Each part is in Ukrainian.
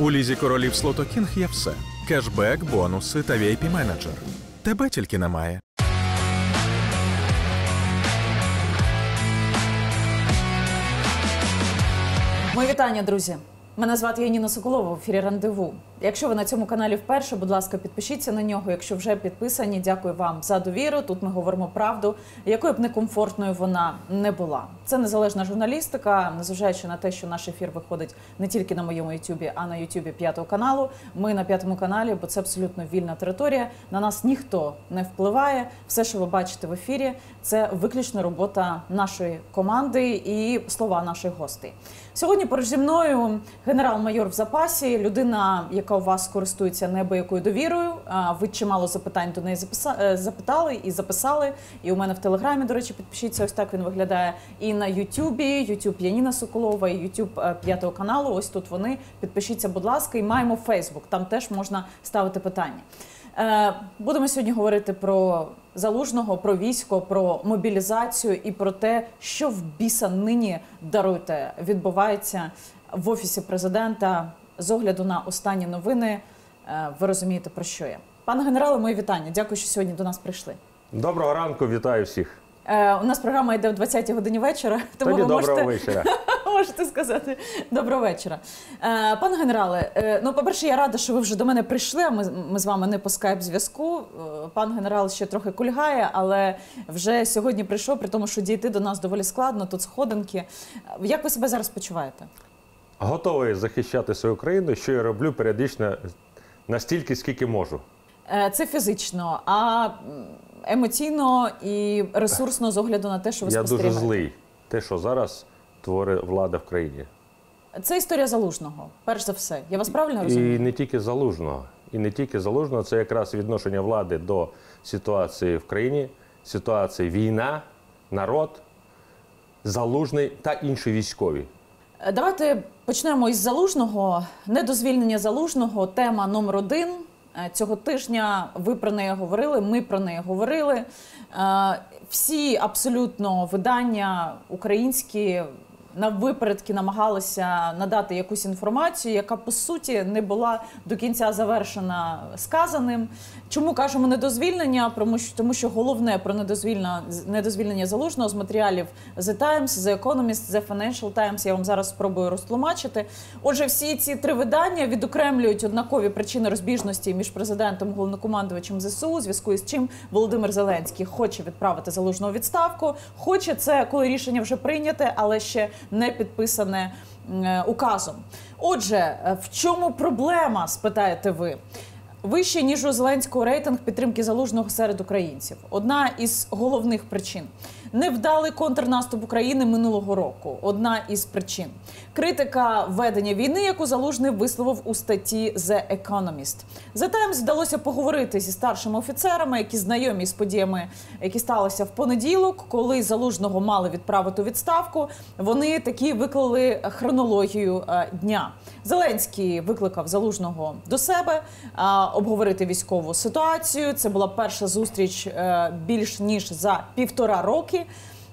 У лізі королів Слотокінг є все: кешбек, бонуси та vip менеджер Тебе тільки немає. Мої вітання, друзі. Мене звати Яніна Соколова в ефірі Рандеву. Якщо ви на цьому каналі вперше, будь ласка, підпишіться на нього. Якщо вже підписані, дякую вам за довіру. Тут ми говоримо правду, якою б некомфортною вона не була. Це незалежна журналістика, незважаючи на те, що наш ефір виходить не тільки на моєму Ютубі, а на Ютубі п'ятого каналу. Ми на п'ятому каналі, бо це абсолютно вільна територія. На нас ніхто не впливає. Все, що ви бачите в ефірі, це виключно робота нашої команди і слова наших гостей. Сьогодні поруч зі мною генерал-майор в запасі, людина, яка у вас користується неабиякою довірою. Ви чимало запитань до неї е, запитали і записали. І у мене в телеграмі, до речі, підпишіться. Ось так він виглядає. І на Ютубі, Ютуб Яніна Соколова, Ютуб е, п'ятого каналу. Ось тут вони. Підпишіться, будь ласка, і маємо Фейсбук. Там теж можна ставити питання. Е, Будемо сьогодні говорити про залужного, про військо, про мобілізацію і про те, що в біса нині даруйте відбувається в офісі президента з огляду на останні новини. Е, Ви розумієте про що я. Пане генерале, мої вітання. Дякую, що сьогодні до нас прийшли. Доброго ранку, вітаю всіх. Е, У нас програма йде в 20-й годині вечора, тому Тоді ви доброго можете вечора. Можете сказати доброго вечора. Е, пане генерале, е, ну, по-перше, я рада, що ви вже до мене прийшли. а Ми, ми з вами не по скайп-зв'язку. Е, пан генерал ще трохи кульгає, але вже сьогодні прийшов, при тому, що дійти до нас доволі складно, тут сходинки. Е, Як ви себе зараз почуваєте? Готовий захищати свою країну, що я роблю періодично настільки, скільки можу. Е, Це фізично, а емоційно і ресурсно з огляду на те, що ви я дуже злий. Те, що зараз творить влада в країні. Це історія залужного, перш за все. Я вас правильно розумію? І не тільки залужного. І не тільки залужного, це якраз відношення влади до ситуації в країні, ситуації війна, народ, залужний та інші військові. Е, Давайте почнемо із залужного. Недозвільнення залужного тема номер один. Е, Цього тижня ви про неї говорили, ми про неї говорили. Е, Всі абсолютно видання українські на випередки намагалися надати якусь інформацію, яка по суті не була до кінця завершена сказаним. Чому кажемо недозвільнення? Тому що, головне про недозвільна, недозвільнення залужного з матеріалів The Times, The Economist, The Financial Times, я вам зараз спробую розтлумачити. Отже, всі ці три видання відокремлюють однакові причини розбіжності між президентом головнокомандувачем ЗСУ, зв'язку із чим Володимир Зеленський хоче відправити залужного відставку. Хоче це, коли рішення вже прийняте, але ще не підписане е, указом. Отже, е, в чому проблема? спитаєте ви. Вище ніж у Зеленського рейтинг підтримки залужного серед українців. Одна із головних причин невдалий контрнаступ України минулого року. Одна із причин критика ведення війни, яку залужний висловив у статті The Economist. The Times вдалося поговорити зі старшими офіцерами, які знайомі з подіями, які сталися в понеділок, коли залужного мали відправити відставку. Вони такі виклали хронологію е, дня. Зеленський викликав залужного до себе обговорити військову ситуацію. Це була перша зустріч е, більш ніж за півтора роки.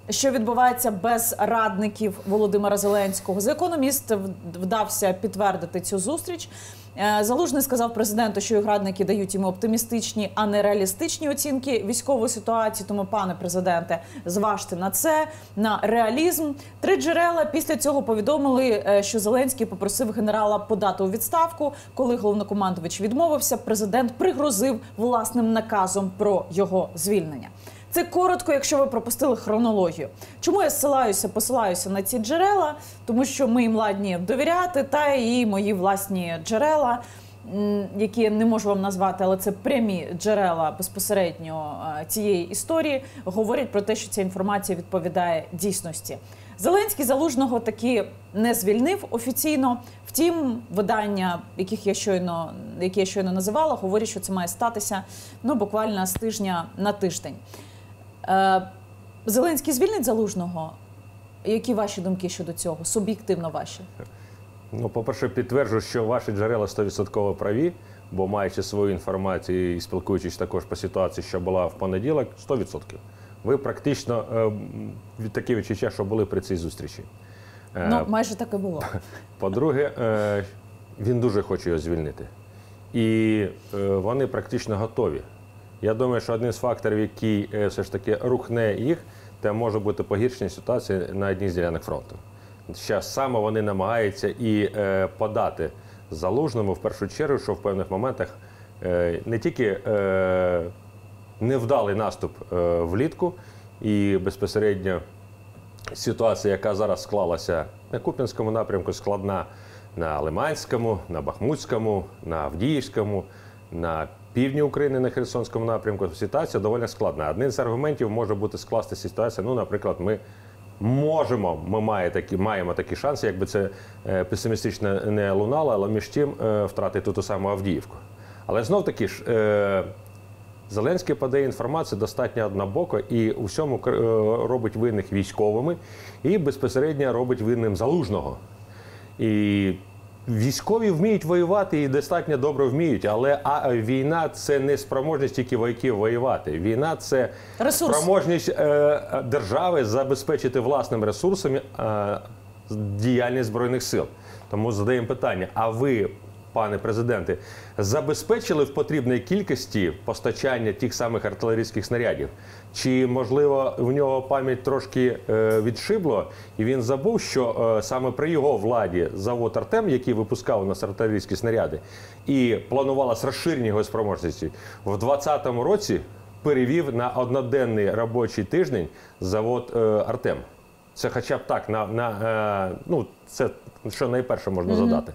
Що відбувається без радників Володимира Зеленського? За економіст вдався підтвердити цю зустріч. Е, Залужний сказав президенту, що його радники дають йому оптимістичні, а не реалістичні оцінки військової ситуації. Тому, пане президенте, зважте на це, на реалізм. Три джерела після цього повідомили, е, що Зеленський попросив генерала подати у відставку. Коли головнокомандувач відмовився, президент пригрозив власним наказом про його звільнення. Це коротко, якщо ви пропустили хронологію. Чому я ссилаюся, посилаюся на ці джерела? Тому що ми їм ладні довіряти, та і мої власні джерела, які я не можу вам назвати, але це прямі джерела безпосередньо е, цієї історії, говорять про те, що ця інформація відповідає дійсності. Зеленський залужного таки не звільнив офіційно. Втім, видання, яких я щойно, які я щойно називала, говорять, що це має статися ну буквально з тижня на тиждень. Е, Зеленський звільнить залужного. Які ваші думки щодо цього? Суб'єктивно ваші? Ну, по-перше, підтверджую, що ваші джерела 100% праві, бо маючи свою інформацію і спілкуючись також по ситуації, що була в понеділок, 100%. Ви практично е, від такі відчуття, що були при цій зустрічі. Е, Ну, майже так і було. По-друге, він дуже хоче його звільнити. І вони практично готові. Я думаю, що один з факторів, який е, все ж таки рухне їх, це може бути погіршення ситуації на одній з ділянок фронту. Зараз саме вони намагаються і е, подати залужному в першу чергу, що в певних моментах е, не тільки невдалий наступ влітку і безпосередньо ситуація, яка зараз склалася на Куп'янському напрямку, складна на Лиманському, на Бахмутському, на Авдіївському, на півдні України на Херсонському напрямку. Ситуація доволі складна. Одним з аргументів може бути скласти ситуація. Ну, наприклад, ми можемо, ми має такі, маємо такі шанси, якби це е, песимістично не лунало, але між тим е, втратити ту саму Авдіївку. Але знов таки ж. Е, Зеленський подає інформацію достатньо однобоко і у всьому робить винних військовими і безпосередньо робить винним залужного. І військові вміють воювати і достатньо добре вміють, але а війна це не спроможність тільки вояків воювати. Війна це Ресурс. спроможність е, держави забезпечити власним ресурсом е, діяльність збройних сил. Тому задаємо питання: а ви? Пане президенте, забезпечили в потрібній кількості постачання тих самих артилерійських снарядів? Чи можливо в нього пам'ять трошки е, відшибло, і він забув, що е, саме при його владі завод Артем, який випускав у нас артилерійські снаряди, і планувалось розширення його спроможності, в 2020 році перевів на одноденний робочий тиждень завод е, Артем. Це хоча б так, на, на, е, ну, це що найперше можна задати.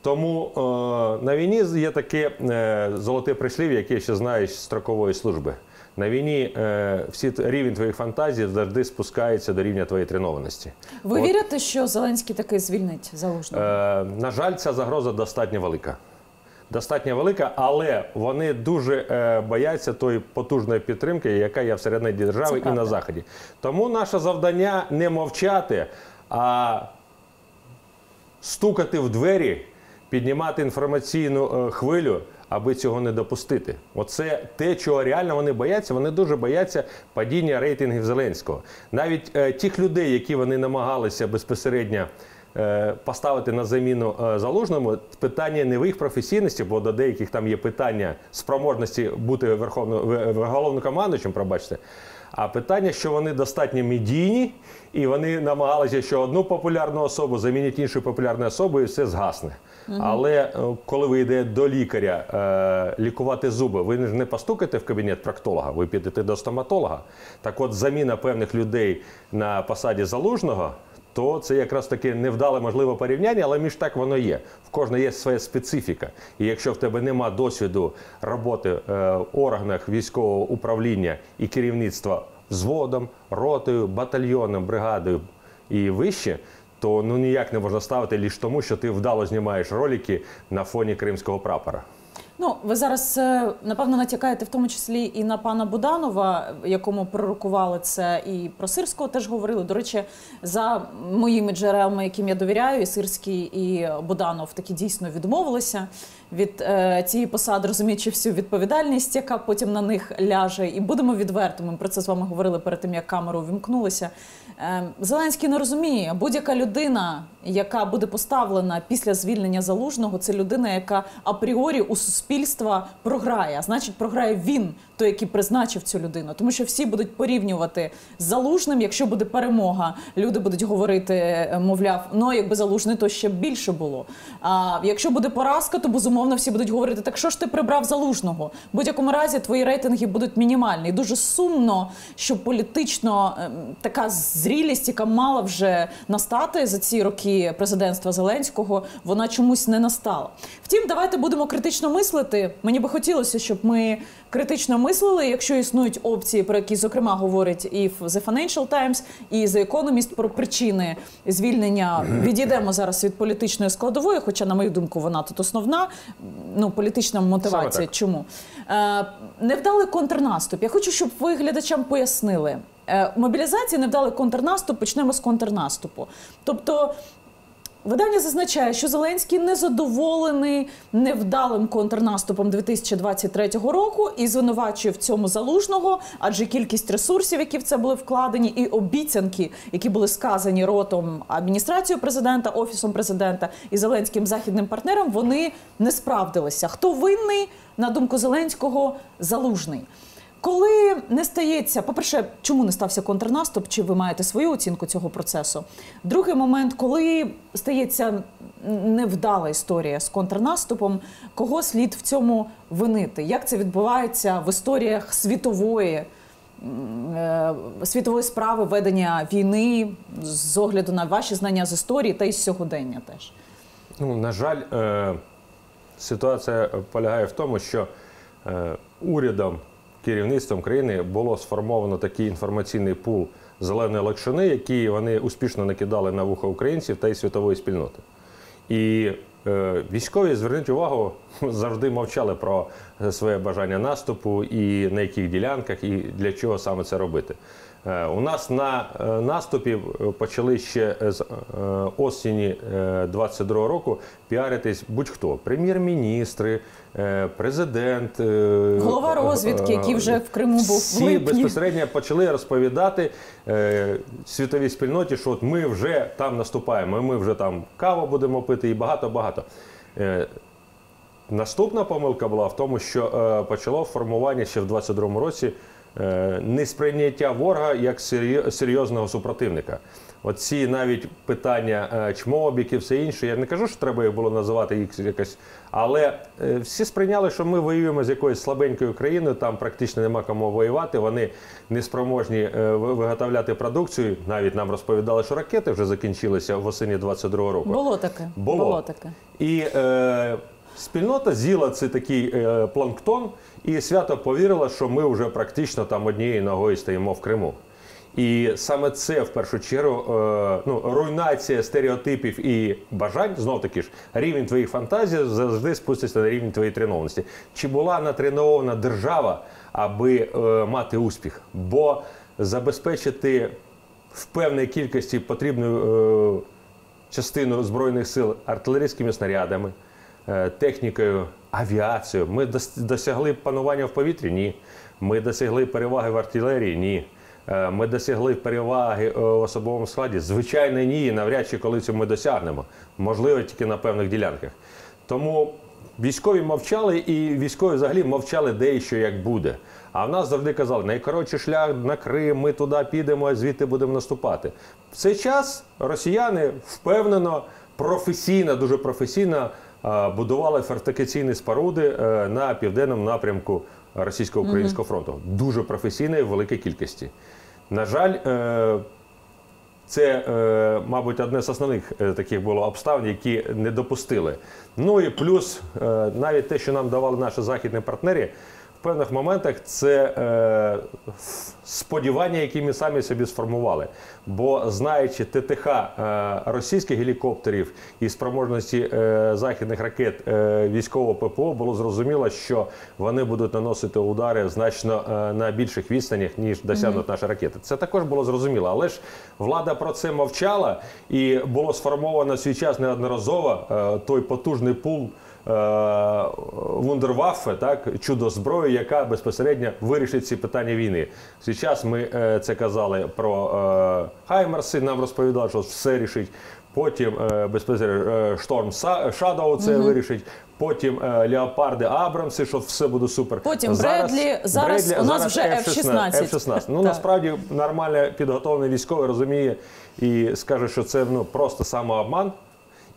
Тому е, на війні є таке е, золоте прислів'я, яке я ще знаю з строкової служби. На війні е, всі рівень твоїх фантазій завжди спускається до рівня твоєї тренованості. Ви От, вірите, що Зеленський таки звільнить залужного? Е, на жаль, ця загроза достатньо велика. Достатньо велика, але вони дуже е, бояться тої потужної підтримки, яка є всередині держави і на заході. Тому наше завдання не мовчати, а стукати в двері, піднімати інформаційну е, хвилю, аби цього не допустити. Оце те, чого реально вони бояться. Вони дуже бояться падіння рейтингів Зеленського. Навіть е, тих людей, які вони намагалися безпосередньо. е, Поставити на заміну е, залужному питання не в їх професійності, бо до деяких там є питання спроможності бути верховно в- в- головнокомандуючим, пробачте. А питання, що вони достатньо медійні, і вони намагалися, що одну популярну особу замінять іншою популярною особою, і все згасне. Але е, коли ви йдете до лікаря е, лікувати зуби, ви ж не постукаєте в кабінет проктолога, ви підете до стоматолога. Так от заміна певних людей на посаді залужного. То це якраз таки невдале можливе порівняння, але між так воно є. В кожного є своя специфіка. І якщо в тебе нема досвіду роботи е, в органах військового управління і керівництва взводом, ротою, батальйоном, бригадою і вище, то ну ніяк не можна ставити лише тому, що ти вдало знімаєш ролики на фоні кримського прапора. Ну, ви зараз е, напевно натякаєте в тому числі і на пана Буданова, якому пророкували це, і про Сирського теж говорили. До речі, за моїми джерелами, яким я довіряю, і Сирський і Буданов таки дійсно відмовилися від е, цієї посади, розуміючи всю відповідальність, яка потім на них ляже. І будемо відвертими. Про це з вами говорили перед тим, як камеру вімкнулися. Е, Зеленський не розуміє, будь-яка людина, яка буде поставлена після звільнення залужного, це людина, яка апріорі у суспільства програє. Значить, програє він, той, який призначив цю людину. Тому що всі будуть порівнювати з залужним. Якщо буде перемога, люди будуть говорити, е, мовляв, ну якби залужний, то ще більше було. А якщо буде поразка, то безумовно всі будуть говорити: так що ж ти прибрав залужного? В будь-якому разі твої рейтинги будуть мінімальні. І дуже сумно, що політично ем, така зрілість, яка мала вже настати за ці роки президентства Зеленського, вона чомусь не настала. Втім, давайте будемо критично мислити. Мені би хотілося, щоб ми критично мислили, якщо існують опції, про які зокрема говорить і The Financial Times, і The Economist про причини звільнення. Відійдемо зараз від політичної складової, хоча, на мою думку, вона тут основна. Ну, політична мотивація. Чому е, невдалий контрнаступ? Я хочу, щоб ви глядачам пояснили. Е, мобілізація невдалий контрнаступ. Почнемо з контрнаступу. Тобто. Видання зазначає, що Зеленський незадоволений невдалим контрнаступом 2023 року і звинувачує в цьому залужного, адже кількість ресурсів, які в це були вкладені, і обіцянки, які були сказані ротом адміністрацією президента, офісом президента і зеленським західним партнерам, вони не справдилися. Хто винний на думку Зеленського залужний? Коли не стається, по-перше, чому не стався контрнаступ? Чи ви маєте свою оцінку цього процесу? Другий момент, коли стається невдала історія з контрнаступом, кого слід в цьому винити? Як це відбувається в історіях світової? е, Світової справи ведення війни з огляду на ваші знання з історії та із сьогодення теж. Ну, на жаль, е, ситуація полягає в тому, що е, урядом, керівництвом країни було сформовано такий інформаційний пул зеленої лакшини, який вони успішно накидали на вуха українців та й світової спільноти. І е, військові, зверніть увагу, завжди мовчали про своє бажання наступу і на яких ділянках, і для чого саме це робити. Е, у нас на е, наступі е, почали ще з е, осені е, 22 року піаритись будь-хто: прем'єр-міністри, президент, е, Голова розвідки, який вже в Криму був в всі липні. безпосередньо почали розповідати е, світовій спільноті, що от ми вже там наступаємо, ми вже там каву будемо пити і багато-багато. Е, Наступна помилка була в тому, що е, почало формування ще в 22-му році е, несприйняття ворога як серйозного супротивника. Оці навіть питання е, чмобік і все інше. Я не кажу, що треба їх було називати їх якось, але е, всі сприйняли, що ми воюємо з якоюсь слабенькою країною, там практично нема кому воювати. Вони не спроможні е, виготовляти продукцію. Навіть нам розповідали, що ракети вже закінчилися в осені 22-го року. Було таке. Було. таке. І е, спільнота з'їла цей такий е, планктон і свято повірила, що ми вже практично там однією ногою стоїмо в Криму. І саме це в першу чергу е, ну, руйнація стереотипів і бажань, знов таки ж, рівень твоїх фантазій завжди спуститься на рівень твоєї тренованості. Чи була натренована держава, аби е, мати успіх? Бо забезпечити в певній кількості потрібну е, частину збройних сил артилерійськими снарядами, технікою, авіацією. Ми дос- досягли панування в повітрі? Ні. Ми досягли переваги в артилерії? Ні. Е, Ми досягли переваги е, в особовому складі? Звичайно, ні. Навряд чи коли це ми досягнемо. Можливо, тільки на певних ділянках. Тому військові мовчали, і військові взагалі мовчали дещо як буде. А в нас завжди казали, найкоротший шлях на Крим, ми туди підемо, а звідти будемо наступати. В цей час росіяни впевнено, професійно, дуже професійно е, будували фортифікаційні споруди на південному напрямку російсько-українського фронту. Дуже професійно і в великій кількості. На жаль, е, це, е, мабуть, одне з основних е, таких було обставин, які не допустили. Ну і плюс навіть те, що нам давали наші західні партнери, в певних моментах це е, сподівання, які ми самі собі сформували. Бо знаючи ТТХ е, російських гелікоптерів і спроможності е, західних ракет е, військового ППО, було зрозуміло, що вони будуть наносити удари значно е, на більших відстанях, ніж досягнуть наші ракети. Це також було зрозуміло. Але ж влада про це мовчала, і було сформовано свій час неодноразово е, той потужний пул. Е, Вундерваффе, так чудо зброї, яка безпосередньо вирішить ці питання війни. Зараз ми е, це казали про е, Хаймерси. Нам розповідали, що все рішить. Потім е, безпосередньо Шторм Шадоу це вирішить. Потім Леопарди Абрамси, що все буде супер. Потім Бредлі, зараз у нас вже F-16. F-16. Ну насправді нормально підготовлений військовий розуміє і скаже, що це ну просто самообман.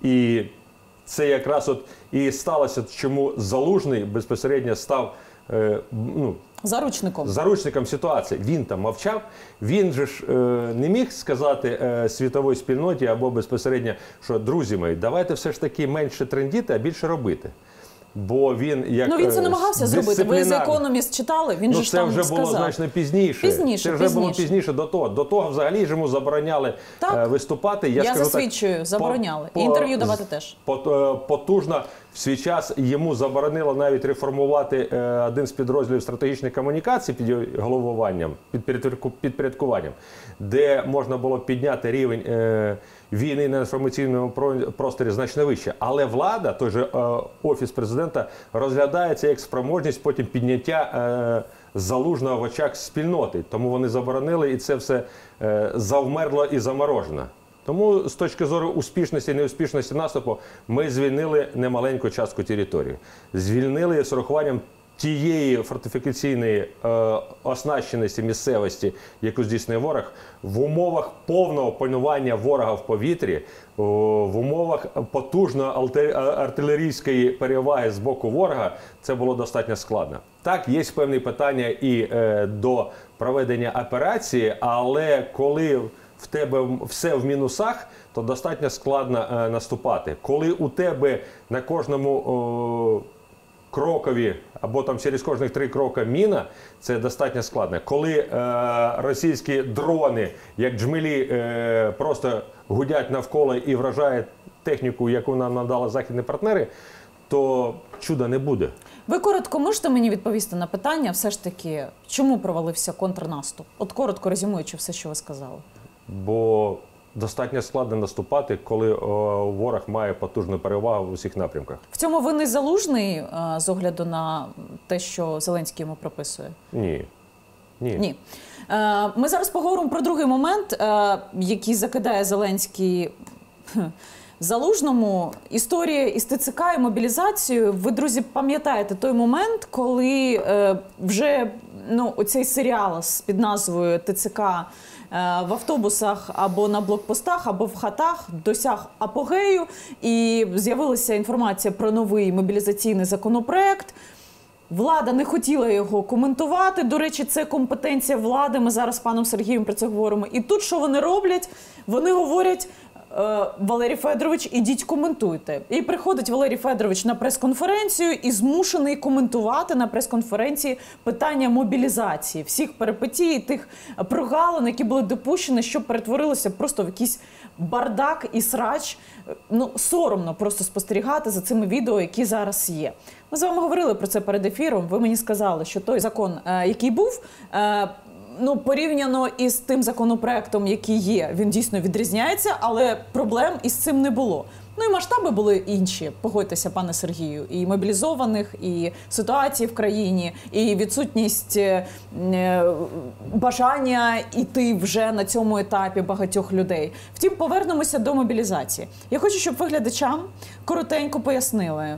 І це якраз от і сталося, чому залужний безпосередньо став е, ну, Заручником. заручником ситуації. Він там мовчав. Він же ж е, не міг сказати е, світовій спільноті або безпосередньо, що друзі мої, давайте все ж таки менше трендіти, а більше робити. Бо він як Ну він це е, намагався зробити. Ви з економіст читали. Він Ну, же ж це там вже сказав. було значно пізніше. Пізніше, Це вже було пізніше. пізніше до того. До того взагалі ж йому забороняли Так. е, виступати. Я, Я скажу засвідчую, так, забороняли. по- І інтерв'ю давати теж. е, Потужно В свій час йому заборонило навіть реформувати е, один з підрозділів стратегічної комунікації під головуванням, під підпорядку- підпорядкуванням, де можна було підняти рівень е, війни на інформаційному про- просторі значно вище. Але влада, той же е, офіс президента, розглядає це як спроможність потім підняття е, залужного в очах спільноти. Тому вони заборонили, і це все е, завмерло і заморожено. Тому з точки зору успішності і неуспішності наступу ми звільнили немаленьку частку території. Звільнили з урахуванням тієї фортифікаційної е, оснащеності місцевості, яку здійснює ворог, в умовах повного панування ворога в повітрі, в умовах потужної алте- артилерійської переваги з боку ворога, це було достатньо складно. Так, є певні питання і е, до проведення операції, але коли в тебе все в мінусах, то достатньо складно е, наступати. Коли у тебе на кожному о, крокові або там через кожних три кроки міна, це достатньо складно. Коли е, російські дрони, як джмелі, е, просто гудять навколо і вражають техніку, яку нам надали західні партнери, то чуда не буде. Ви коротко можете мені відповісти на питання, все ж таки, чому провалився контрнаступ? От коротко резюмуючи все, що ви сказали. Бо достатньо складно наступати, коли о, ворог має потужну перевагу в усіх напрямках. В цьому винний залужний е, з огляду на те, що Зеленський йому прописує. Ні. Ні. Ні. Е, Ми зараз поговоримо про другий момент, е, який закидає Зеленський залужному. Історія із ТЦК і мобілізацією. Ви, друзі, пам'ятаєте той момент, коли е, вже ну, оцей серіал з під назвою ТЦК е, в автобусах або на блокпостах, або в хатах досяг апогею, і з'явилася інформація про новий мобілізаційний законопроект. Влада не хотіла його коментувати. До речі, це компетенція влади. Ми зараз з паном Сергієм про це говоримо. І тут що вони роблять? Вони говорять. Е, Валерій Федорович, ідіть коментуйте. І приходить Валерій Федорович на прес-конференцію і змушений коментувати на прес-конференції питання мобілізації, всіх перипетій, тих прогалин, які були допущені, що перетворилося просто в якийсь бардак і срач. Ну соромно просто спостерігати за цими відео, які зараз є. Ми з вами говорили про це перед ефіром. Ви мені сказали, що той закон, е, який був. Ну, порівняно із тим законопроектом, який є, він дійсно відрізняється, але проблем із цим не було. Ну і масштаби були інші. Погодьтеся, пане Сергію, і мобілізованих, і ситуації в країні, і відсутність е, е, бажання йти вже на цьому етапі багатьох людей. Втім, повернемося до мобілізації. Я хочу, щоб ви глядачам коротенько пояснили.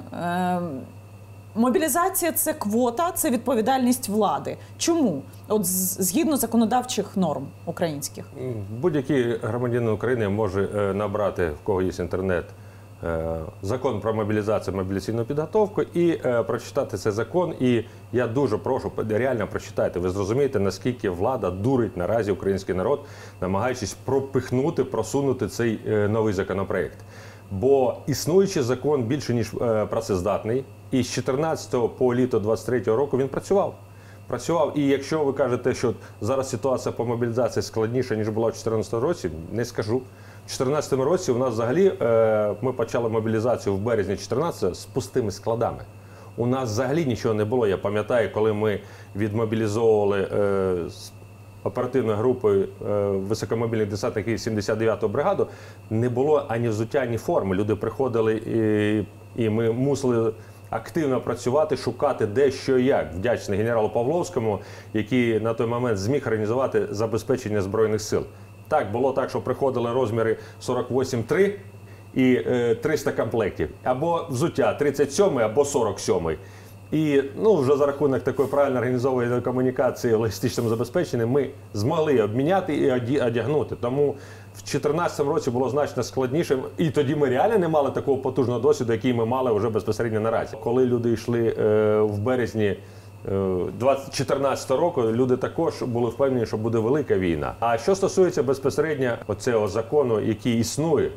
Мобілізація це квота, це відповідальність влади. Чому? От згідно законодавчих норм українських. Будь-який громадянин України може е, набрати, в кого є інтернет, е, закон про мобілізацію, мобілізаційну підготовку і е, прочитати цей закон. І я дуже прошу, реально прочитайте. Ви зрозумієте, наскільки влада дурить наразі український народ, намагаючись пропихнути, просунути цей новий законопроект. Бо існуючий закон більше ніж е, працездатний, і з 14 по літо 23 року він працював. Працював. І якщо ви кажете, що зараз ситуація по мобілізації складніша, ніж була в 2014 році, не скажу. У 2014 році у нас взагалі е, ми почали мобілізацію в березні 2014 з пустими складами. У нас взагалі нічого не було. Я пам'ятаю, коли ми відмобілізовували е, з оперативною групою е, високомобільних десантників 79-го бригаду, не було ані взуття, ані форми. Люди приходили і, і ми мусили активно працювати, шукати де що як. Вдячний генералу Павловському, який на той момент зміг організувати забезпечення збройних сил. Так було так, що приходили розміри 48-3 і е, 300 комплектів, або взуття 37 або 47. І ну вже за рахунок такої правильно організованої комунікації логістичним забезпеченням ми змогли обміняти і одягнути. Тому в 2014 році було значно складніше, і тоді ми реально не мали такого потужного досвіду, який ми мали вже безпосередньо наразі. Коли люди йшли е, в березні. 2014 року люди також були впевнені, що буде велика війна. А що стосується безпосередньо оцього закону, який існує,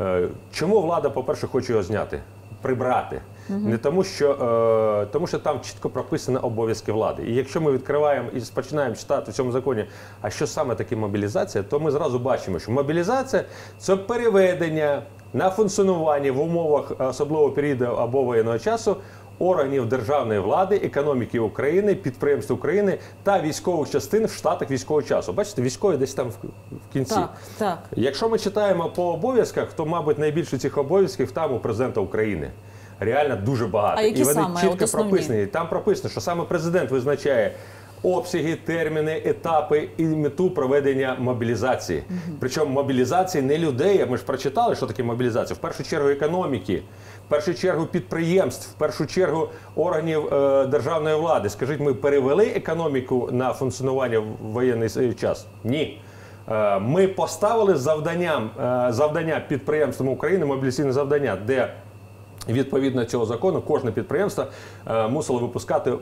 е, чому влада, по-перше, хоче його зняти? прибрати. Не тому, що, е, тому що там чітко прописані обов'язки влади. І якщо ми відкриваємо і починаємо читати в цьому законі, а що саме таке мобілізація, то ми зразу бачимо, що мобілізація це переведення на функціонування в умовах особливого періоду або воєнного часу органів державної влади, економіки України, підприємств України та військових частин в штатах військового часу. Бачите, військові десь там в, в кінці. Так, так. Якщо ми читаємо по обов'язках, то, мабуть, найбільше цих обов'язків там у президента України. Реально дуже багато. А які І вони саме? чітко От прописані. Там прописано, що саме президент визначає обсяги, терміни, етапи і мету проведення мобілізації. Причому мобілізації не людей. Ми ж прочитали, що таке мобілізація. В першу чергу економіки, в першу чергу підприємств, в першу чергу органів е, державної влади. Скажіть, ми перевели економіку на функціонування в воєнний час? Ні. Е, Ми поставили завданням е, завдання підприємствам України, мобілізаційне завдання, де відповідно цього закону кожне підприємство е, мусило випускати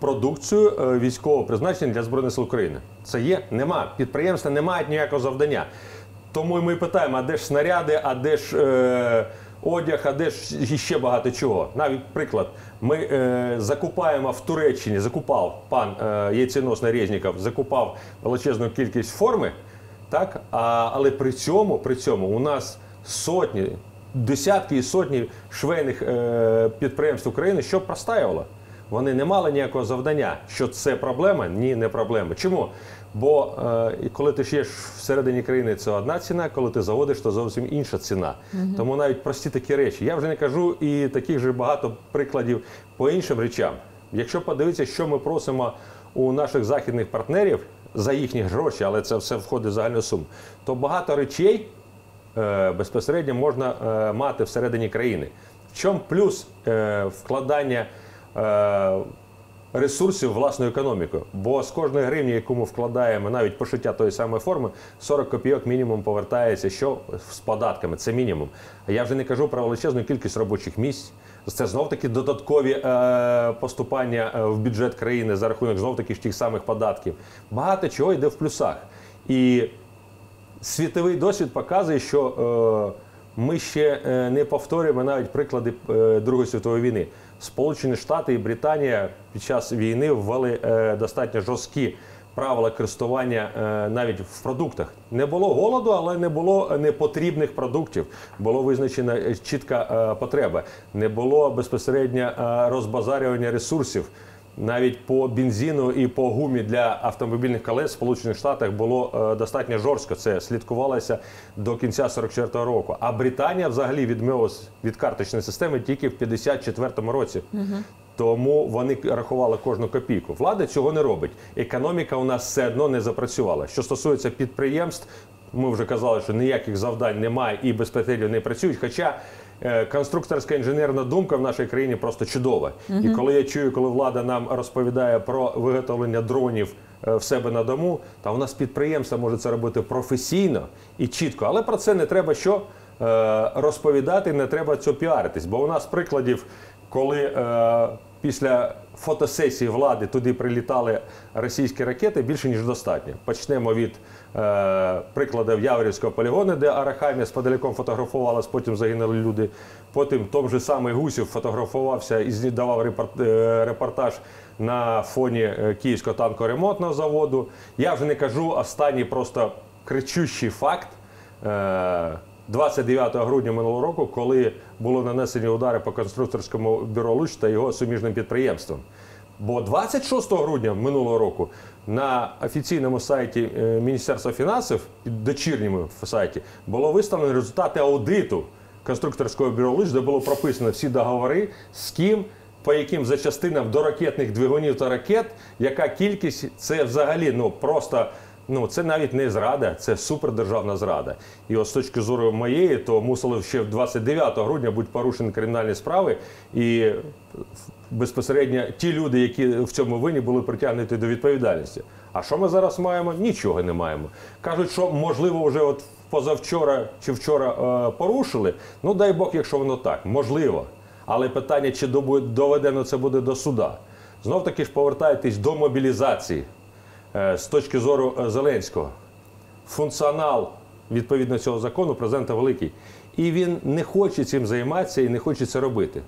продукцію е, військового призначення для збройних сил України. Це є? Нема. Підприємства не мають ніякого завдання. Тому ми питаємо, а де ж снаряди, а де ж е, одяг, а де ж ще багато чого. Навіть приклад, ми е, закупаємо в Туреччині, закупав пан е, яйценосний Резніков, закупав величезну кількість форми, так? А, але при цьому, при цьому у нас сотні, десятки і сотні швейних е, підприємств України, що простаювало. Вони не мали ніякого завдання. Що це проблема? Ні, не проблема. Чому? Бо е, коли ти ж є всередині країни, це одна ціна, коли ти заводиш, то зовсім інша ціна. Тому навіть прості такі речі. Я вже не кажу і таких же багато прикладів по іншим речам. Якщо подивитися, що ми просимо у наших західних партнерів за їхні гроші, але це все входить в загальну суму, то багато речей безпосередньо можна е, мати всередині країни. В чому плюс е, вкладання е, ресурсів в власну економіку? Бо з кожної гривні, яку ми вкладаємо, навіть пошиття тої самої форми, 40 копійок мінімум повертається що з податками. Це мінімум. А я вже не кажу про величезну кількість робочих місць. Це знов таки додаткові е, поступання е, в бюджет країни за рахунок знов таки ж тих самих податків. Багато чого йде в плюсах. І світовий досвід показує, що е, ми ще е, не повторюємо навіть приклади е, Другої світової війни. Сполучені Штати і Британія під час війни ввели достатньо жорсткі правила користування навіть в продуктах. Не було голоду, але не було непотрібних продуктів. Було визначена чітка потреба. Не було безпосередньо розбазарювання ресурсів. Навіть по бензину і по гумі для автомобільних колес в Сполучених Штатах було е, достатньо жорстко. Це слідкувалося до кінця 44-го року. А Британія взагалі відмовилась від карточної системи тільки в 54-му році. Тому вони рахували кожну копійку. Влада цього не робить. Економіка у нас все одно не запрацювала. Що стосується підприємств, ми вже казали, що ніяких завдань немає і безпосередньо не працюють. Хоча конструкторська інженерна думка в нашій країні просто чудова. І коли я чую, коли влада нам розповідає про виготовлення дронів е, в себе на дому, та у нас підприємство може це робити професійно і чітко. Але про це не треба що е, розповідати, не треба цього піаритись. Бо у нас прикладів, коли е, після фотосесії влади туди прилітали російські ракети, більше ніж достатньо. Почнемо від е, прикладів Яворівського полігону, де Арахамія з подалеком фотографувалась, потім загинули люди. Потім Том же самий Гусів фотографувався і давав е, репортаж на фоні е, Київського танкоремонтного заводу. Я вже не кажу останній просто кричущий факт. Е, 29 грудня минулого року, коли було нанесені удари по конструкторському бюро Луч та його суміжним підприємствам. Бо 26 грудня минулого року на офіційному сайті е, Міністерства фінансів, дочірньому сайті, було виставлено результати аудиту конструкторського бюро Луч, де було прописано всі договори, з ким, по яким за частинам до ракетних двигунів та ракет, яка кількість це взагалі ну просто. Ну, це навіть не зрада, це супердержавна зрада. І от з точки зору моєї, то мусили ще 29 грудня бути порушені кримінальні справи, і безпосередньо ті люди, які в цьому винні, були притягнуті до відповідальності. А що ми зараз маємо? Нічого не маємо. Кажуть, що можливо вже от позавчора чи вчора е, порушили. Ну дай Бог, якщо воно так, можливо. Але питання, чи доведено це буде до суда. Знов таки ж повертаєтесь до мобілізації з точки зору е, Зеленського. Функціонал відповідно цього закону президента великий. і він не хоче цим займатися і не хоче це робити.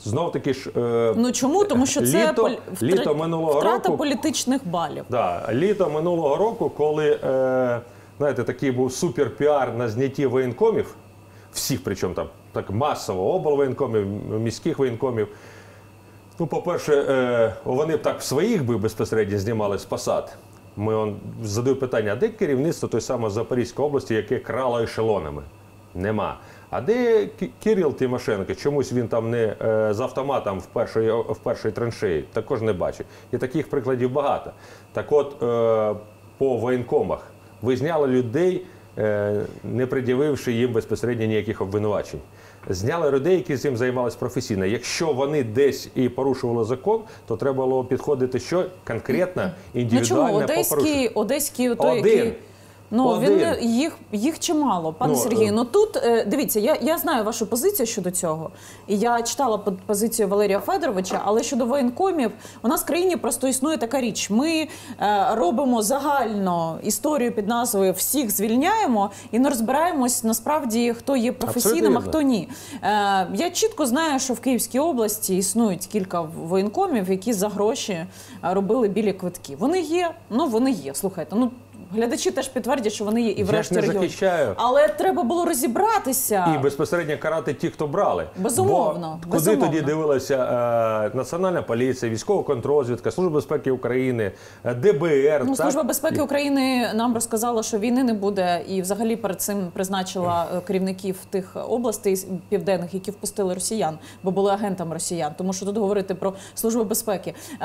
Знов таки ж. е, Ну чому? Тому що це Літо- полі- літо минулого втрата року- політичних балів. Да, літо минулого року, коли е, знаєте, такий був супер-піар на знятті воєнкомів, всіх, причому там так масово, облвоєнкомів, міських воєнкомів. Ну, по-перше, е, вони б так своїх би безпосередньо знімали з посад. Ми он, задаю питання, а де керівництво той самої Запорізької області, яке крало ешелонами? Нема. А де Ки- Кирил Тимошенко? Чомусь він там не е, з автоматом в першої, в першої траншеї. Також не бачу. І таких прикладів багато. Так от, е, по воєнкомах ви зняли людей, не пред'явивши їм безпосередньо ніяких обвинувачень. Зняли людей, які цим займалися професійно. Якщо вони десь і порушували закон, то треба було підходити що конкретно, Ну індивідуально чому по порушенню. одеський, одеський той, Один. який. Ну Один. він їх їх чимало, пане Ну, Сергію. е. Ну тут е, дивіться, я, я знаю вашу позицію щодо цього. І я читала позицію Валерія Федоровича, але щодо воєнкомів, у нас в країні просто існує така річ. Ми е, робимо загально історію під назвою Всіх звільняємо і не розбираємось насправді, хто є професійним, а хто ні. Е, я чітко знаю, що в Київській області існують кілька воєнкомів, які за гроші е, робили білі квитки. Вони є, ну вони є. Слухайте, ну. Глядачі теж підтвердять, що вони є і в Я ж не регіонів. захищаю. Але треба було розібратися. І безпосередньо карати ті, хто брали. Безумовно, Бо куди безумовно. тоді дивилася е, Національна поліція, військова контррозвідка, Служба безпеки України, е, ДБР. Ну, так? Служба безпеки України нам розказала, що війни не буде, і взагалі перед цим призначила е, керівників тих областей південних, які впустили росіян, бо були агентами росіян. Тому що тут говорити про службу безпеки. Е,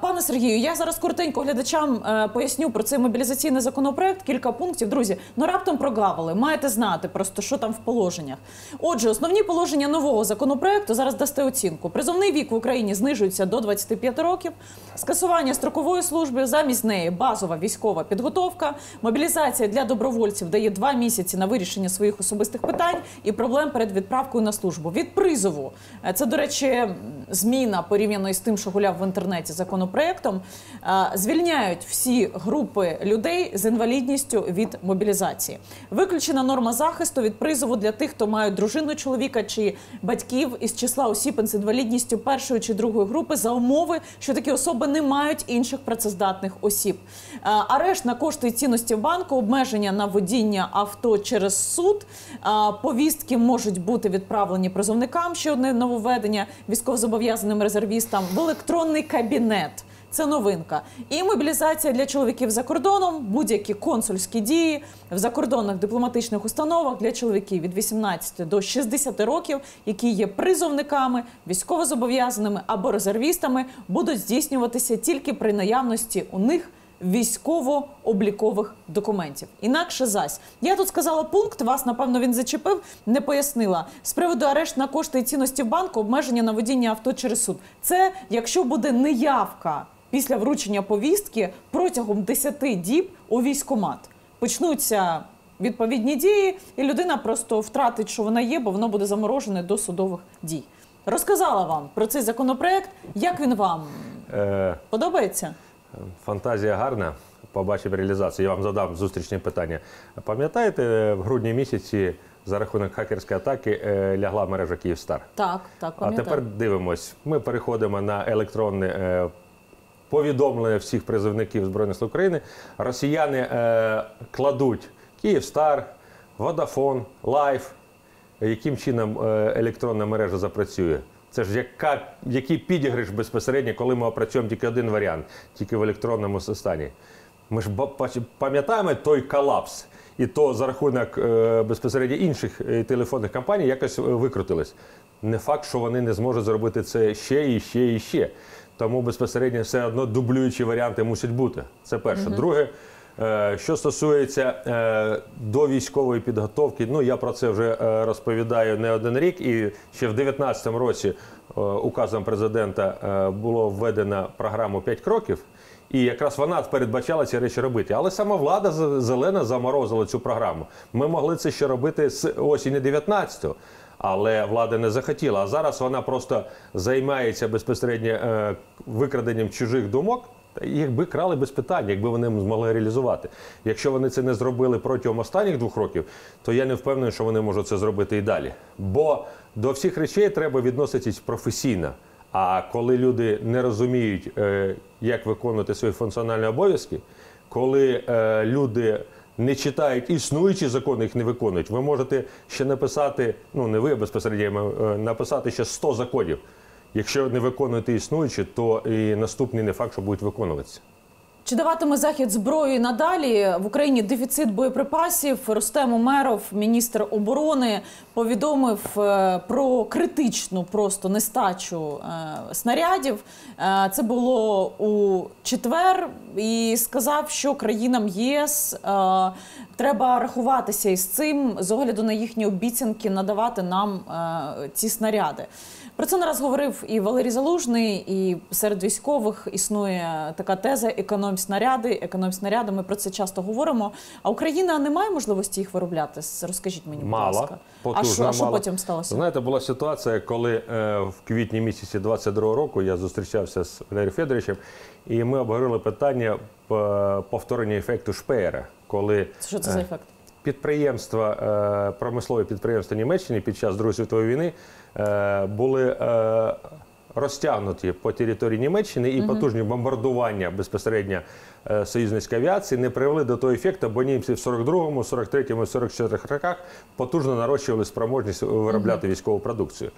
пане Сергію, я зараз коротенько глядачам е, поясню про цей мобілізаційний законопроект. Кілька пунктів. Друзі, ну раптом прогавили. Маєте знати просто, що там в положеннях. Отже, основні положення нового законопроекту зараз дасте оцінку. Призовний вік в Україні знижується до 25 років. Скасування строкової служби замість неї базова військова підготовка, мобілізація для добровольців дає два місяці на вирішення своїх особистих питань і проблем перед відправкою на службу. Від призову Е, це, до речі, зміна порівняно із тим, що гуляв в інтернеті законопроектом. е, Звільняють всі групи людей з інвалідністю від мобілізації. Виключена норма захисту від призову для тих, хто мають дружину чоловіка чи батьків із числа осіб з інвалідністю першої чи другої групи за умови, що такі особи не мають інших працездатних осіб. Е, Арешт на кошти і цінності в банку, обмеження на водіння авто через суд. Е, Повістки можуть бути відправлені призовникам. Ще одне нововведення військовозобов'язаним резервістам в електронний кабінет. Це новинка. І мобілізація для чоловіків за кордоном, будь-які консульські дії в закордонних дипломатичних установах для чоловіків від 18 до 60 років, які є призовниками, військовозобов'язаними або резервістами, будуть здійснюватися тільки при наявності у них військово-облікових документів. Інакше зась. Я тут сказала пункт, вас, напевно, він зачепив, не пояснила. З приводу арешт на кошти і цінності в банку, обмеження на водіння авто через суд. Це якщо буде неявка після вручення повістки протягом 10 діб у військкомат. Почнуться відповідні дії, і людина просто втратить, що вона є, бо воно буде заморожене до судових дій. Розказала вам про цей законопроект. Як він вам Е, подобається? Фантазія гарна. Побачив реалізацію. Я вам задам зустрічне питання. Пам'ятаєте, в грудні місяці за рахунок хакерської атаки е, лягла мережа Київстар? Так, так, А тепер дивимось. Ми переходимо на електронне е, повідомлення всіх призовників Збройних сил України. Росіяни е, кладуть Київстар, Водафон, Лайф. Яким чином е, електронна мережа запрацює? Це ж як, який підігриш безпосередньо, коли ми опрацюємо тільки один варіант, тільки в електронному стані. Ми ж пам'ятаємо той колапс, і то за рахунок е, безпосередньо інших е, телефонних компаній якось викрутились. Не факт, що вони не зможуть зробити це ще і ще і ще. Тому безпосередньо все одно дублюючі варіанти мусять бути. Це перше. Друге, е, що стосується е, до військової підготовки, ну я про це вже е, розповідаю не один рік, і ще в 2019 році указом президента було введено програму «5 кроків. І якраз вона передбачала ці речі робити. Але сама влада зелена заморозила цю програму. Ми могли це ще робити з осені 19-го, але влада не захотіла. А зараз вона просто займається безпосередньо е, викраденням чужих думок. Їх би крали без питань, якби вони змогли реалізувати. Якщо вони це не зробили протягом останніх двох років, то я не впевнений, що вони можуть це зробити і далі. Бо до всіх речей треба відноситись професійно. А коли люди не розуміють, е, як виконувати свої функціональні обов'язки, коли е, люди не читають існуючі закони, їх не виконують, ви можете ще написати, ну не ви безпосередньо, е, написати ще 100 законів. Якщо не виконуєте існуючі, то і наступний не факт, що будуть виконуватися. Чи даватиме захід зброю і надалі в Україні дефіцит боєприпасів? Рустем Умеров, міністр оборони, повідомив е, про критичну просто нестачу е, снарядів. Е, Це було у четвер, і сказав, що країнам ЄС треба рахуватися із цим з огляду на їхні обіцянки надавати нам ці снаряди. Про це нараз говорив і Валерій Залужний, і серед військових існує така теза: економ снаряди, економ снаряди. Ми про це часто говоримо. А Україна не має можливості їх виробляти. Розкажіть мені, будь ласка. А що, а що потім сталося? Знаєте, була ситуація, коли е, в квітні місяці 22-го року я зустрічався з Валерієм Федоровичем, і ми обговорили питання повторення ефекту Шпеєра, коли Що це за е, ефект? підприємства, е, промислові підприємства Німеччини під час Другої світової війни були е, розтягнуті по території Німеччини і потужні бомбардування безпосередньо е, союзницької авіації не привели до того ефекту, бо німці в 42-му, 43-му, 44 роках потужно нарощували спроможність виробляти військову продукцію.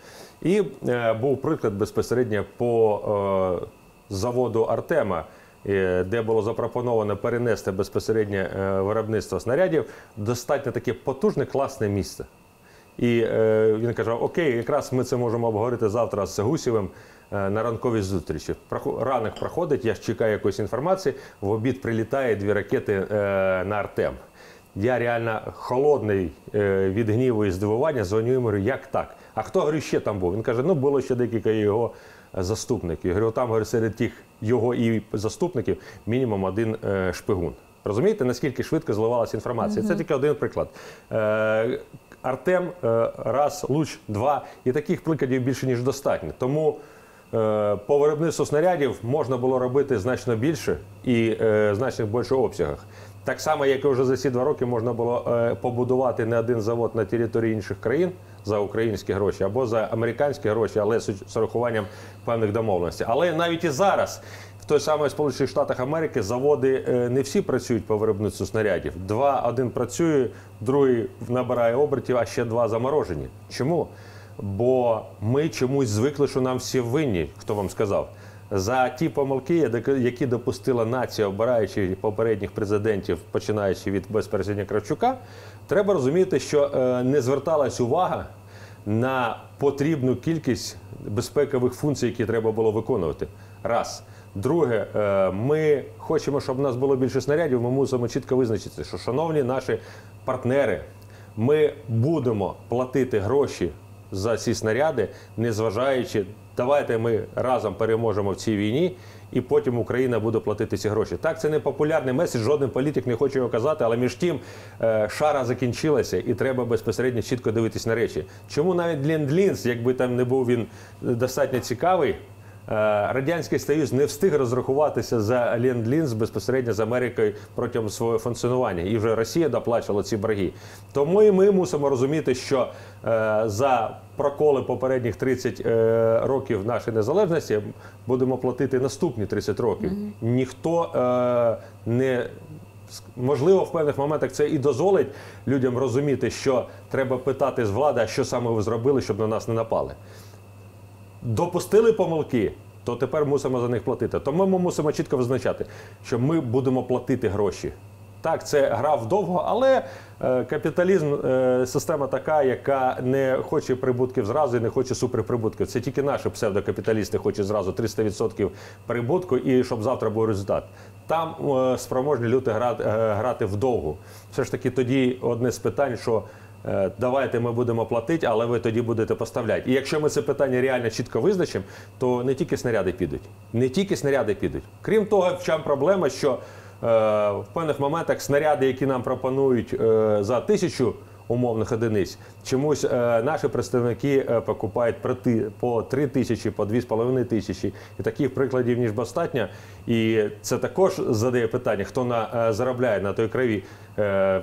І е, був приклад безпосередньо по е, заводу Артема. е, Де було запропоновано перенести безпосередньо е, виробництво снарядів, достатньо таке потужне, класне місце. І е, він каже: Окей, якраз ми це можемо обговорити завтра з Гусєвим е, на ранковій зустрічі. Прохо- Ранок проходить, я ж чекаю якоїсь інформації. В обід прилітає дві ракети е, на Артем. Я реально холодний е, від гніву і здивування, дзвоню йому, говорю, як так? А хто говорю, ще там був? Він каже: ну було ще декілька його заступників. Я говорю, там говорю, серед тих його і заступників мінімум один е, шпигун. Розумієте, наскільки швидко зливалася інформація? Це тільки один приклад. Е, Артем е, раз, луч, два. І таких прикладів більше ніж достатньо. Тому е, по виробництву снарядів можна було робити значно більше і е, значно більше обсягах. Так само, як і вже за ці два роки можна було побудувати не один завод на території інших країн за українські гроші або за американські гроші, але з урахуванням певних домовленостей. Але навіть і зараз. Той самий Сполучених Штатах Америки заводи е, не всі працюють по виробництву снарядів. Два, один працює, другий набирає обертів, а ще два заморожені. Чому? Бо ми чомусь звикли, що нам всі винні, хто вам сказав. За ті помилки, які допустила нація, обираючи попередніх президентів, починаючи від безпосередньо Кравчука, треба розуміти, що е, не зверталась увага на потрібну кількість безпекових функцій, які треба було виконувати. Раз. Друге, е, ми хочемо, щоб у нас було більше снарядів. Ми мусимо чітко визначити, що, шановні наші партнери, ми будемо платити гроші за ці снаряди, незважаючи, давайте ми разом переможемо в цій війні, і потім Україна буде платити ці гроші. Так, це не популярний меседж, жоден політик не хоче його казати, але між тим е, шара закінчилася, і треба безпосередньо чітко дивитись на речі. Чому навіть Ленд-Лінз, якби там не був він достатньо цікавий. Е, Радянський Союз не встиг розрахуватися за ленд-лінз безпосередньо з Америкою протягом свого функціонування, і вже Росія доплачувала ці борги. Тому і ми мусимо розуміти, що е, за проколи попередніх 30 е, років нашої незалежності будемо платити наступні 30 років. Ніхто не Можливо, в певних моментах це і дозволить людям розуміти, що треба питати з влади, що саме ви зробили, щоб на нас не напали допустили помилки, то тепер мусимо за них платити. Тому ми мусимо чітко визначати, що ми будемо платити гроші. Так, це гра вдовго, але е, капіталізм е, система така, яка не хоче прибутків зразу і не хоче суперприбутків. Це тільки наші псевдокапіталісти хочуть зразу 300% прибутку і щоб завтра був результат. Там е, спроможні люди грати, е, грати вдовгу. Все ж таки, тоді одне з питань, що Давайте ми будемо платити, але ви тоді будете поставляти. І якщо ми це питання реально чітко визначимо, то не тільки снаряди підуть. Не тільки снаряди підуть. Крім того, в чому проблема, що е, в певних моментах снаряди, які нам пропонують е, за тисячу умовних одиниць. Чомусь е, наші представники е, покупають по 3 тисячі, по 2,5 тисячі. І таких прикладів ніж достатньо. І це також задає питання, хто на, е, заробляє на той крові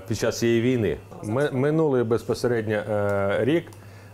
під час цієї війни. Ми, минулий безпосередньо рік.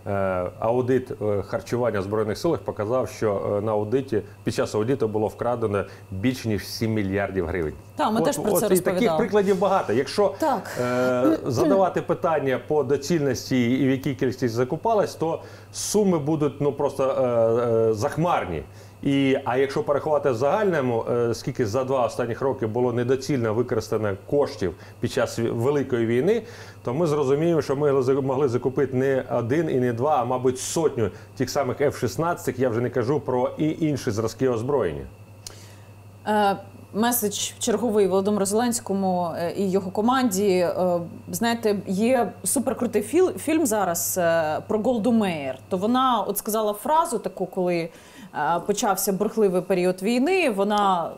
Е, Аудит е, харчування в збройних силах показав, що е, на аудиті під час аудиту було вкрадено більше ніж 7 мільярдів гривень. Та, ми теж про це і таких прикладів багато. Якщо Так. е, задавати питання по доцільності і в якій кількості закупалась, то суми будуть ну просто е, е, захмарні. І, а якщо порахувати в загальному, е, скільки за два останніх роки було недоцільно використано коштів під час великої війни, то ми зрозуміємо, що ми могли- закупити не один і не два, а мабуть сотню тих самих F-16, я вже не кажу про і інші зразки озброєння. Е, Меседж черговий Володимиру Зеленському е, і його команді. Знаєте, є суперкрутий філ, фільм зараз про Голду Меєр. То вона от сказала фразу таку, коли почався бурхливий період війни. Вона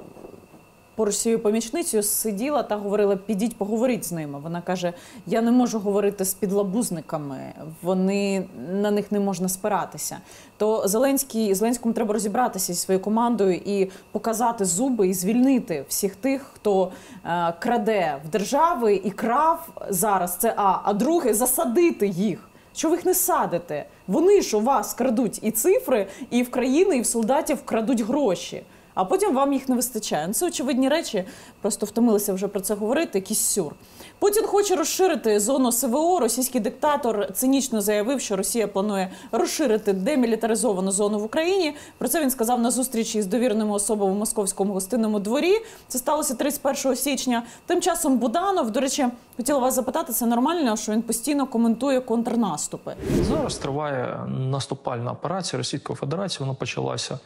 поруч цією помічницею сиділа та говорила: підіть, поговоріть з ними. Вона каже: Я не можу говорити з підлабузниками, вони на них не можна спиратися. То Зеленський Зеленському треба розібратися зі своєю командою і показати зуби і звільнити всіх тих, хто е, краде в держави і крав зараз. Це а, а друге засадити їх. Що ви їх не садите? Вони ж у вас крадуть і цифри, і в країни, і в солдатів крадуть гроші. А потім вам їх не вистачає. Ну, Це очевидні речі, просто втомилися вже про це говорити. Якийсь сюр. Путін хоче розширити зону СВО. Російський диктатор цинічно заявив, що Росія планує розширити демілітаризовану зону в Україні. Про це він сказав на зустрічі з довіреними особами в московському гостинному дворі. Це сталося 31 січня. Тим часом Буданов, до речі, хотіла вас запитати, це нормально, що він постійно коментує контрнаступи. Зараз триває наступальна операція Російської Федерації. Вона почалася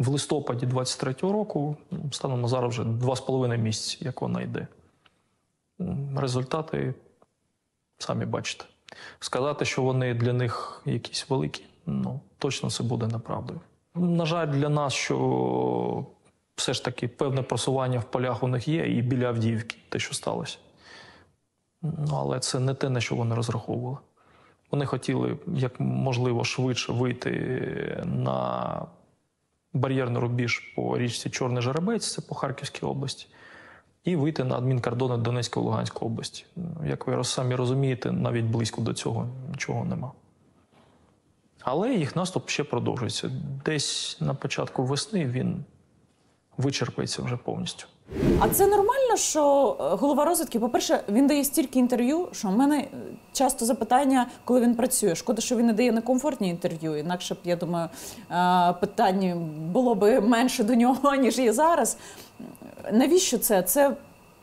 в листопаді 23-го року. Станом на зараз вже два з половиною місяці, як вона йде. Результати самі бачите. Сказати, що вони для них якісь великі, ну точно це буде неправдою. На жаль, для нас, що все ж таки певне просування в полях у них є, і біля Авдіївки, те, що сталося. Ну, але це не те, на що вони розраховували. Вони хотіли як можливо швидше вийти на бар'єрний рубіж по річці Чорний Жеребець, це по Харківській області, і вийти на адмінкордони Донецької Луганської області. Ну, Як ви самі розумієте, навіть близько до цього нічого нема. Але їх наступ ще продовжується. Десь на початку весни він вичерпається вже повністю. А це нормально, що е, голова розвідки, по-перше, він дає стільки інтерв'ю, що в мене е, часто запитання, коли він працює. Шкода, що він не дає некомфортні інтерв'ю. Інакше б, я думаю, е, питань було б менше до нього, ніж є зараз. Навіщо це? Це,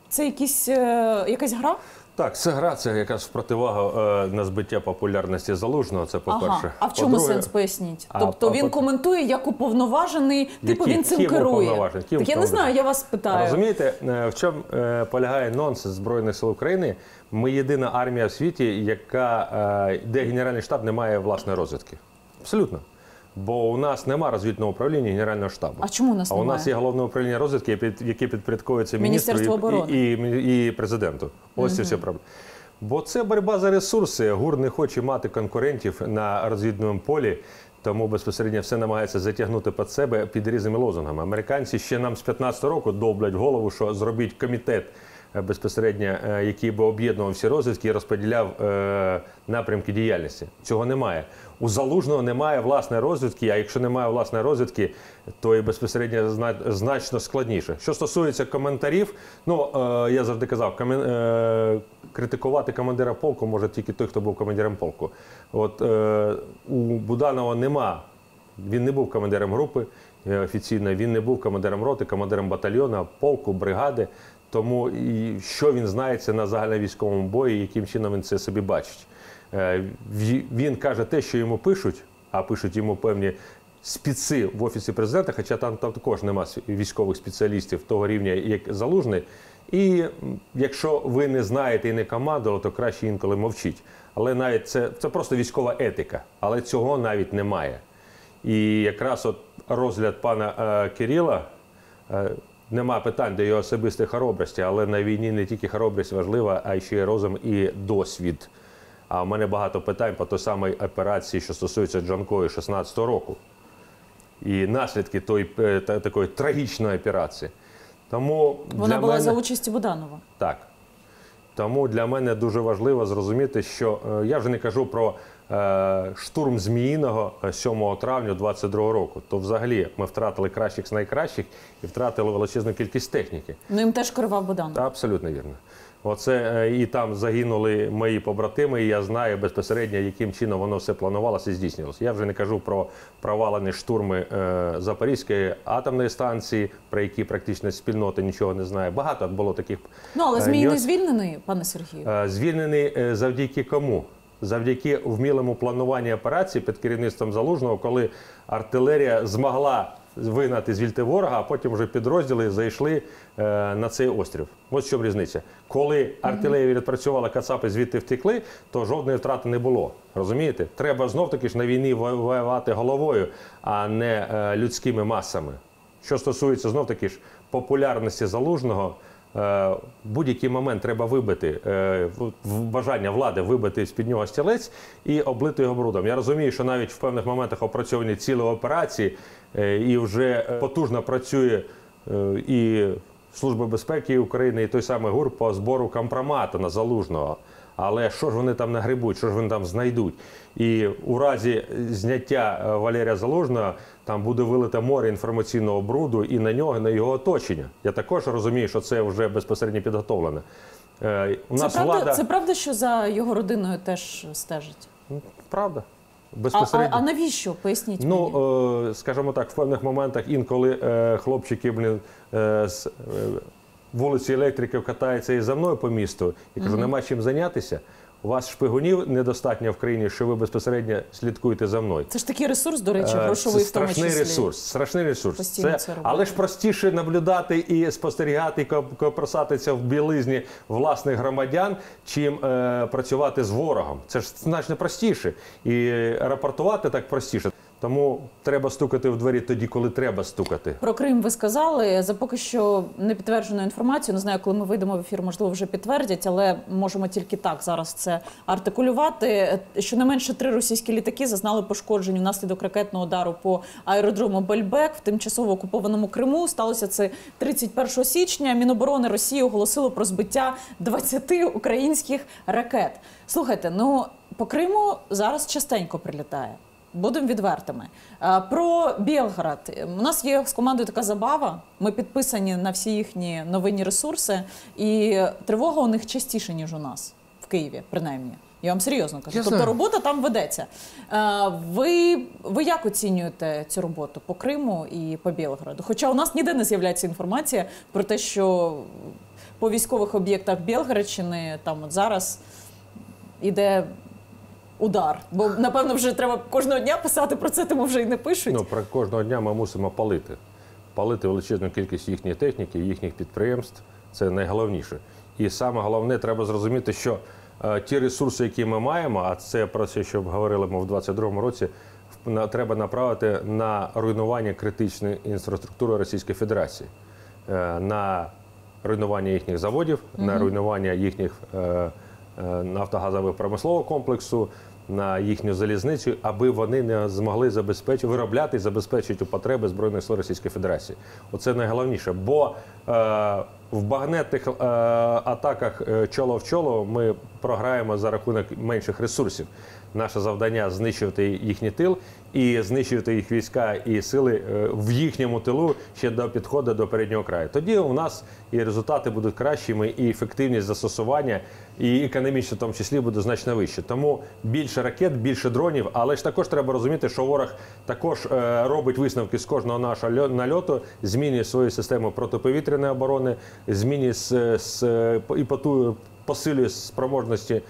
це якісь, якась гра? Так, це гра, це якраз в противагу е, на збиття популярності залужного. Це по-перше. Ага. А в чому сенс поясніть? А, тобто а, він по- коментує як уповноважений, типу він цим керує. Ким Так я не знаю, я вас питаю. Розумієте, е, в чому е, полягає нонсенс Збройних сил України? Ми єдина армія в світі, яка, е, де Генеральний штаб не має власної розвідки. Абсолютно. Бо у нас немає розвідного управління Генерального штабу. А чому у нас А у нас є головне управління розвідки, під- яке підпорядковується міністру і, і, і, і президенту. Ось і вся проблема. Бо це боротьба за ресурси. ГУР не хоче мати конкурентів на розвідному полі, тому безпосередньо все намагається затягнути під себе під різними лозунгами. Американці ще нам з 15 року довблять голову, що зробіть комітет е, безпосередньо, е, який би об'єднував всі розвідки і розподіляв е, напрямки діяльності. Цього немає. У залужного немає власної розвідки. А якщо немає власної розвідки, то і безпосередньо значно складніше. Що стосується коментарів, ну е, я завжди казав, комен, е, критикувати командира полку може тільки той, хто був командиром полку. От е, у Буданова нема. Він не був командиром групи е, офіційно, він не був командиром роти, командиром батальйону, полку, бригади. Тому і що він знається на загальновійськовому бої, яким чином він це собі бачить. Е, ві- Він каже те, що йому пишуть, а пишуть йому певні спіци в офісі президента, хоча там, там також нема військових спеціалістів того рівня, як залужний. І якщо ви не знаєте і не командували, то краще інколи мовчіть. Але навіть це, це просто військова етика, але цього навіть немає. І якраз от розгляд пана е, Кирила. Е, Нема питань до його особистої хоробрості, але на війні не тільки хоробрість важлива, а ще й розум і досвід. А в мене багато питань по той самій операції, що стосується Джанкою 16-го року. І наслідки тої е, та- такої трагічної операції. Тому Вона для була мене... за участі Буданова. Так. Тому для мене дуже важливо зрозуміти, що е, я вже не кажу про е, штурм Зміїного е, 7 травня 22 року. То взагалі ми втратили кращих з найкращих і втратили величезну кількість техніки. Ну їм теж керував Буданов. Та абсолютно вірно. Оце е, і там загинули мої побратими, і я знаю безпосередньо, яким чином воно все планувалося і здійснювалося. Я вже не кажу про провалені штурми е, Запорізької атомної станції, про які практично спільнота нічого не знає. Багато було таких Ну але е, Змій не звільнений, пане Сергію. Звільнений завдяки кому? Завдяки вмілому плануванню операції під керівництвом Залужного, коли артилерія змогла вигнати звільти ворога, а потім вже підрозділи зайшли е, на цей острів. Ось в чому різниця. Коли артилерія відпрацювала, кацапи звідти втекли, то жодної втрати не було. Розумієте? Треба знов таки ж на війні воювати головою, а не е, людськими масами. Що стосується знов таки ж популярності залужного, будь-який момент треба вибити е, в- бажання влади вибити з під нього стілець і облити його брудом. Я розумію, що навіть в певних моментах опрацьовані цілі операції е, і вже е, потужно працює е, і Служба безпеки України, і той самий ГУР по збору компромату на залужного. Але що ж вони там нагребуть, що ж вони там знайдуть? І у разі зняття е, Валерія Залужного там буде вилите море інформаційного бруду і на нього, і на його оточення. Я також розумію, що це вже безпосередньо підготовлено. Е, У Це нас правда, влада це правда, що за його родиною теж стежить? Правда. А, а, а навіщо? Поясніть мені. Ну, е, скажімо так, в певних моментах інколи е, хлопчики блін, е, з е, вулиці електриків катаються і за мною по місту. Я кажу, нема чим зайнятися. У вас шпигунів недостатньо в країні, що ви безпосередньо слідкуєте за мною. Це ж такий ресурс, до речі, Е, грошовий в тому страшний числі. ресурс. Страшний ресурс. Постійно Це, це але ж простіше наблюдати і спостерігати, і ко- копросатися в білизні власних громадян, чим е, працювати з ворогом. Це ж значно простіше. І рапортувати так простіше. Тому треба стукати в двері тоді, коли треба стукати. Про Крим ви сказали. За поки що не підтверджену інформацію. Не знаю, коли ми вийдемо в ефір, можливо, вже підтвердять, але можемо тільки так зараз це артикулювати. Щонайменше три російські літаки зазнали пошкоджень внаслідок ракетного удару по аеродрому Бельбек в тимчасово окупованому Криму. Сталося це 31 січня. Міноборони Росії оголосило про збиття 20 українських ракет. Слухайте, ну по Криму зараз частенько прилітає. Будемо відвертими. Е, Про Білград. У нас є з командою така забава. Ми підписані на всі їхні новинні ресурси, і тривога у них частіше, ніж у нас в Києві, принаймні. Я вам серйозно кажу. Я тобто знаю. робота там ведеться. Е, Ви, ви як оцінюєте цю роботу по Криму і по Білграду? Хоча у нас ніде не з'являється інформація про те, що по військових об'єктах Білградщини там от зараз іде удар. Бо напевно вже треба кожного дня писати про це, тому вже і не пишуть. Ну, про кожного дня ми мусимо палити. Палити величезну кількість їхньої техніки, їхніх підприємств це найголовніше. І саме головне, треба зрозуміти, що е, ті ресурси, які ми маємо, а це про те, що говорили ми в 2022 році, на- треба направити на руйнування критичної інфраструктури Російської Федерації, Е, на руйнування їхніх заводів, на руйнування їхніх е, е, нафтогазового промислового комплексу, на їхню залізницю, аби вони не змогли забезпечити виробляти і забезпечити потреби збройних сил Російської Федерації. Оце найголовніше. Бо е, в багнетних е, атаках е, чоло в чоло ми програємо за рахунок менших ресурсів. Наше завдання знищувати їхній тил і знищувати їх війська і сили е, в їхньому тилу ще до підходу до переднього краю. Тоді у нас і результати будуть кращими, і ефективність застосування, і економічно в тому числі буде значно вище. Тому більше ракет, більше дронів, але ж також треба розуміти, що ворог також е, робить висновки з кожного нашого льо- нальоту, змінює свою систему протиповітряної оборони, змінює с, і поту, посилює спроможності е,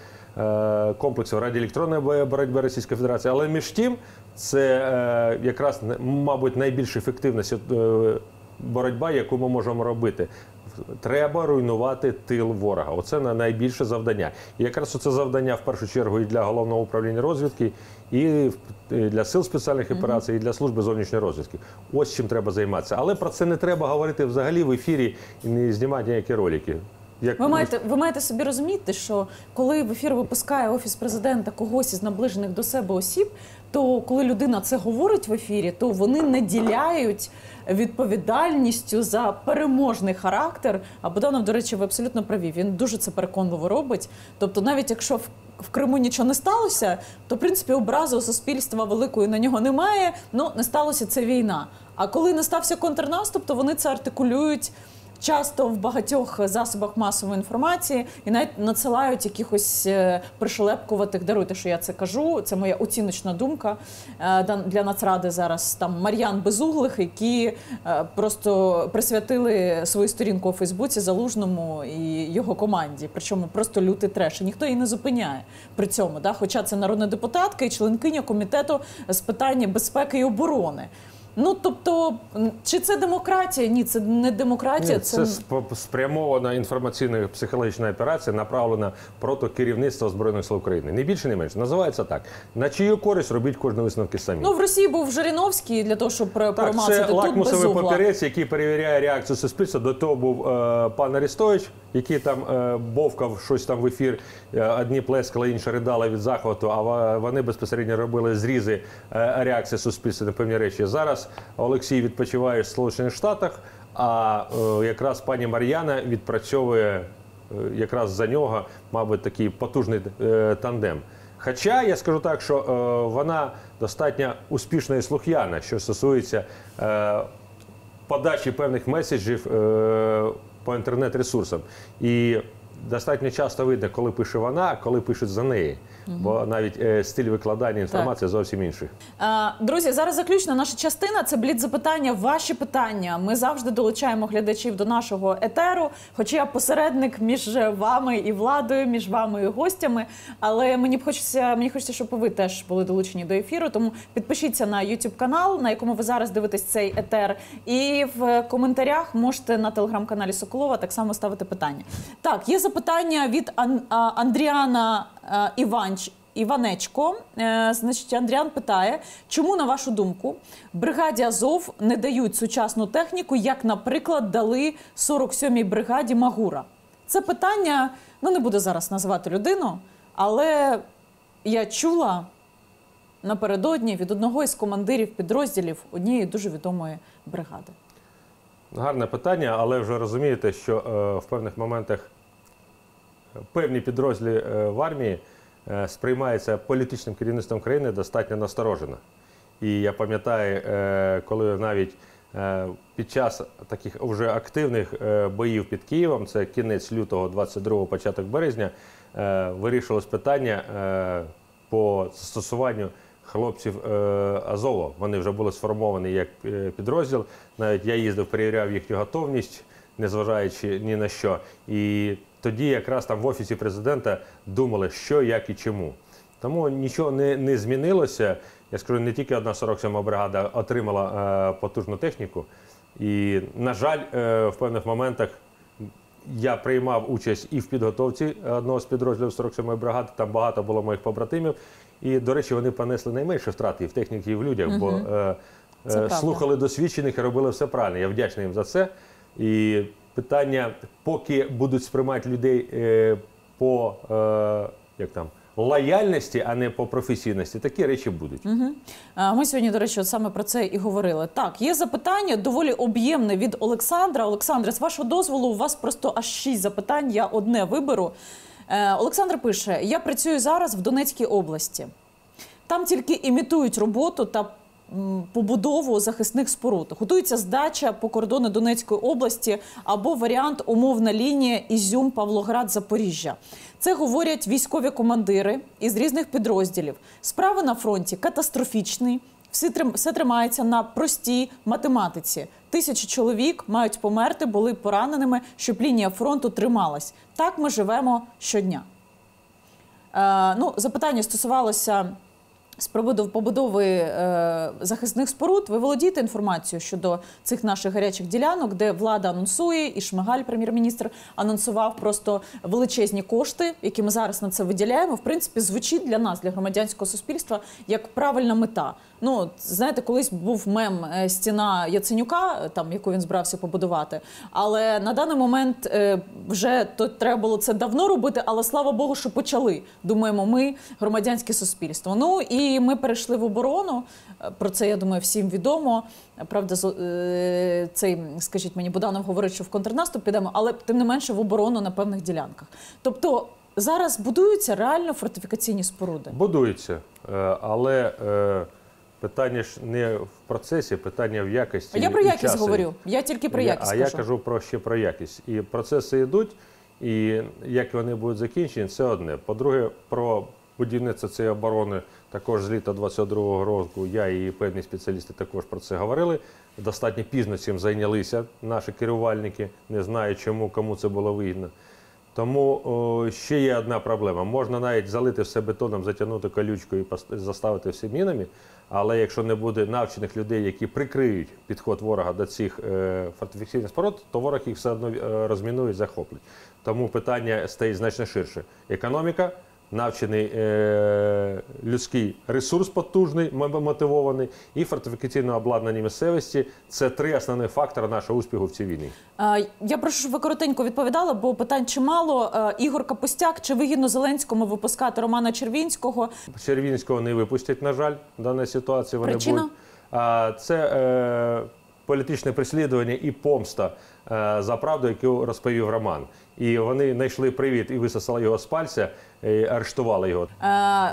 комплексів радіоелектронної бо- боротьби Російської Федерації. Але між тим, це е, якраз мабуть найбільш ефективна е, боротьба, яку ми можемо робити. Треба руйнувати тил ворога. Оце на найбільше завдання. І якраз це завдання в першу чергу і для головного управління розвідки, і для сил спеціальних операцій, і для служби зовнішньої розвідки. Ось чим треба займатися. Але про це не треба говорити взагалі в ефірі і не знімати ніякі ролики. Як Ви маєте, ви маєте собі розуміти, що коли в ефір випускає офіс президента когось із наближених до себе осіб, то коли людина це говорить в ефірі, то вони наділяють відповідальністю за переможний характер. А Богданов, до речі, ви абсолютно праві. Він дуже це переконливо робить. Тобто, навіть якщо в в Криму нічого не сталося, то в принципі образи у суспільства великої на нього немає. Ну не сталося це війна. А коли не стався контрнаступ, то вони це артикулюють часто в багатьох засобах масової інформації і навіть надсилають якихось е, пришелепкуватих. Даруйте, що я це кажу. Це моя оціночна думка е, для Нацради зараз. Там Мар'ян Безуглих, які е, просто присвятили свою сторінку у Фейсбуці залужному і його команді. Причому просто лютий треш. І ніхто її не зупиняє при цьому. Да? Хоча це народна депутатка і членкиня комітету з питання безпеки і оборони. Ну тобто, чи це демократія? Ні, це не демократія. Ні, це сп- спрямована інформаційна психологічна операція, направлена проти керівництва збройних сил України. Не більше, не менше. Називається так: на чию користь робіть кожні висновки самі. Ну в Росії був Жириновський для того, щоб Так, промацати це тут лакмусовий папірець, який перевіряє реакцію суспільства. До того був е, пан Арестович, який там е, бовкав щось там в ефір. Е, одні плескали, інші ридали від захвату, а вони безпосередньо робили зрізи е, реакції суспільства на певні речі. Зараз Олексій відпочиває в Сполучених Штатах, а е, якраз пані Мар'яна відпрацьовує е, якраз за нього, мабуть, такий потужний е, тандем. Хоча я скажу так, що вона достатньо успішна і слух'яна, що стосується подачі певних меседжів по інтернет-ресурсам. І достатньо часто видно, коли пише вона, коли пишуть за неї. Бо навіть е, стиль викладання інформації зовсім інший. Друзі, зараз заключна наша частина. Це бліц запитання. Ваші питання. Ми завжди долучаємо глядачів до нашого етеру. Хоча я посередник між вами і владою, між вами і гостями. Але мені б хочеться, мені хочеться, щоб ви теж були долучені до ефіру. Тому підпишіться на YouTube канал, на якому ви зараз дивитесь цей етер. І в коментарях можете на телеграм-каналі Соколова так само ставити питання. Так, є запитання від Ан- Андріана Іванч. Іванечко, Е, значить, Андріан питає, чому, на вашу думку, бригаді Азов не дають сучасну техніку, як, наприклад, дали 47-й бригаді Магура? Це питання, ну не буду зараз називати людину, але я чула напередодні від одного із командирів підрозділів однієї дуже відомої бригади. Гарне питання, але вже розумієте, що е, в певних моментах певні підрозділи е, в армії е, сприймаються політичним керівництвом країни достатньо насторожено. І я пам'ятаю, е, коли навіть під час таких вже активних боїв під Києвом, це кінець лютого, 22 початок березня, вирішилось питання по застосуванню хлопців Азова. Вони вже були сформовані як підрозділ. Навіть я їздив, перевіряв їхню готовність, незважаючи ні на що. І тоді якраз там в офісі президента думали, що, як і чому. Тому нічого не, не змінилося. Я скажу, не тільки одна 47 бригада отримала е, потужну техніку. І, на жаль, е, в певних моментах я приймав участь і в підготовці одного з підрозділів 47-ї бригади. Там багато було моїх побратимів. І, до речі, вони понесли найменше втрат і в техніці, і в людях, бо е, е, правда. слухали досвідчених і робили все правильно. Я вдячний їм за це. І питання, поки будуть сприймати людей е, по е, як там, лояльності, а не по професійності, такі речі будуть. А, Ми сьогодні, до речі, от саме про це і говорили. Так, є запитання доволі об'ємне від Олександра. Олександре, з вашого дозволу, у вас просто аж шість запитань. Я одне виберу. Е, Олександр пише: я працюю зараз в Донецькій області. Там тільки імітують роботу та побудову захисних споруд. Готується здача по кордону Донецької області або варіант умовна лінія Ізюм, Павлоград, Запоріжжя. Це говорять військові командири із різних підрозділів. Справи на фронті катастрофічні. Все тримається на простій математиці. Тисячі чоловік мають померти, були пораненими, щоб лінія фронту трималась. Так ми живемо щодня. Е, ну, запитання стосувалося з приводу побудови е, захисних споруд. Ви володієте інформацією щодо цих наших гарячих ділянок, де влада анонсує, і Шмигаль, прем'єр-міністр, анонсував просто величезні кошти, які ми зараз на це виділяємо. В принципі, звучить для нас, для громадянського суспільства, як правильна мета. Ну, знаєте, колись був мем е, стіна Яценюка, там яку він збирався побудувати. Але на даний момент е, вже то треба було це давно робити, але слава Богу, що почали. Думаємо, ми громадянське суспільство. Ну і ми перейшли в оборону. Е, Про це я думаю, всім відомо. Правда, цей, скажіть мені, Буданов говорить, що в контрнаступ підемо, але тим не менше в оборону на певних ділянках. Тобто зараз будуються реально фортифікаційні споруди. Будується, е, але питання ж не в процесі, питання в якості. Я про якість часові. говорю. Я тільки про якість а я кажу. кажу про ще про якість. І процеси йдуть, і як вони будуть закінчені, це одне. По-друге, про будівництво цієї оборони також з літа 22-го року я і певні спеціалісти також про це говорили. Достатньо пізно цим зайнялися наші керувальники. Не знаю, чому кому це було вигідно. Тому о, ще є одна проблема. Можна навіть залити все бетоном, затягнути колючкою і заставити все мінами. Але якщо не буде навчених людей, які прикриють підход ворога до цих е, фортифікаційних споруд, то ворог їх все одно е, розмінує, захоплять. Тому питання стає значно ширше. Економіка, навчений е, людський ресурс потужний, мотивований, і фортифікаційне обладнання місцевості це три основні фактори нашого успіху в цій війні. Е, Я прошу, щоб ви коротенько відповідали, бо питань чимало. Е, Ігор Капустяк, чи вигідно Зеленському випускати Романа Червінського? Червінського не випустять, на жаль, в даній ситуації вони Причина? будуть. А це е, політичне переслідування і помста е, за правду, яку розповів Роман. І вони знайшли привід і висосали його з пальця, арештували його. Е,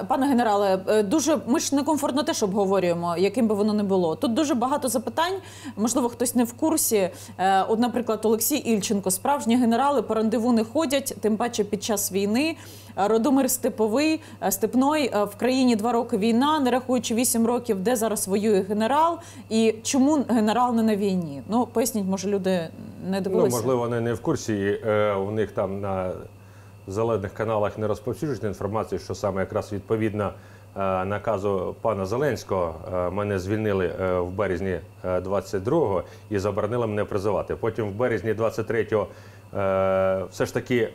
Пане генерале, е, дуже ми ж некомфортно теж обговорюємо, яким би воно не було. Тут дуже багато запитань. Можливо, хтось не в курсі. Е, От, наприклад, Олексій Ільченко, справжні генерали по рандеву не ходять, тим паче під час війни. Е, Родомир Степовий, е, Степной е, в країні два роки війна, не рахуючи вісім років, де зараз воює генерал, і чому генерал не на війні? Ну поясніть, може, люди не Ну, можливо, вони не в курсі. Е, у них там на зелених каналах не розповсюджують інформацію, що саме якраз відповідно е, наказу пана Зеленського е, мене звільнили е, в березні е, 22-го і заборонили мене призивати. Потім в березні 23-го е, все ж таки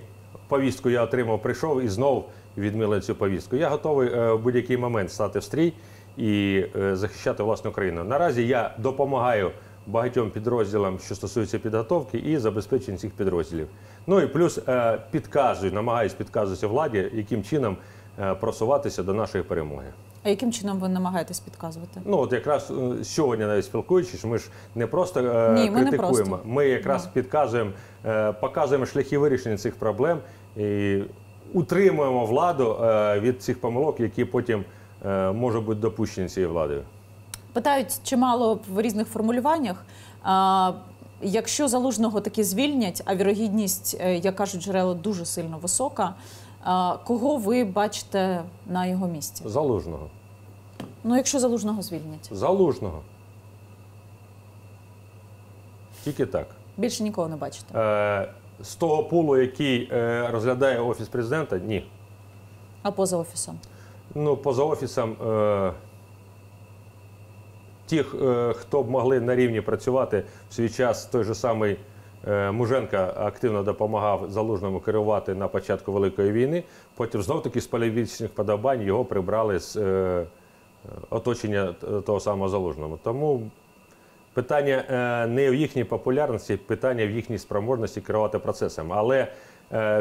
повістку я отримав, прийшов і знов відмили цю повістку. Я готовий в будь-який момент стати в стрій і захищати власну країну. Наразі я допомагаю багатьом підрозділам, що стосується підготовки і забезпечення цих підрозділів. Ну і плюс е, підказую, намагаюсь підказувати владі, яким чином е, просуватися до нашої перемоги. А яким чином ви намагаєтесь підказувати? Ну от якраз е, сьогодні навіть спілкуючись, ми ж не просто е, Ні, ми не критикуємо, просто. ми якраз Да. підказуємо, е, показуємо шляхи вирішення цих проблем і утримуємо владу е, від цих помилок, які потім можуть бути допущені цією владою. Питають чимало в різних формулюваннях. Якщо залужного таки звільнять, а вірогідність, е, як кажуть джерела, дуже сильно висока. Кого ви бачите на його місці? Залужного. Ну, якщо залужного звільнять, Залужного. Тільки так. більше нікого не бачите. Е, з того пулу, який е, розглядає офіс президента, ні. А поза офісом. Ну, поза офісом, е, тих, е, хто б могли на рівні працювати в свій час, той же самий е, Муженка активно допомагав залужному керувати на початку Великої війни. Потім знов таки з політичних подобань його прибрали з е, оточення того самого залужного. Тому питання не в їхній популярності, питання в їхній спроможності керувати процесом. Але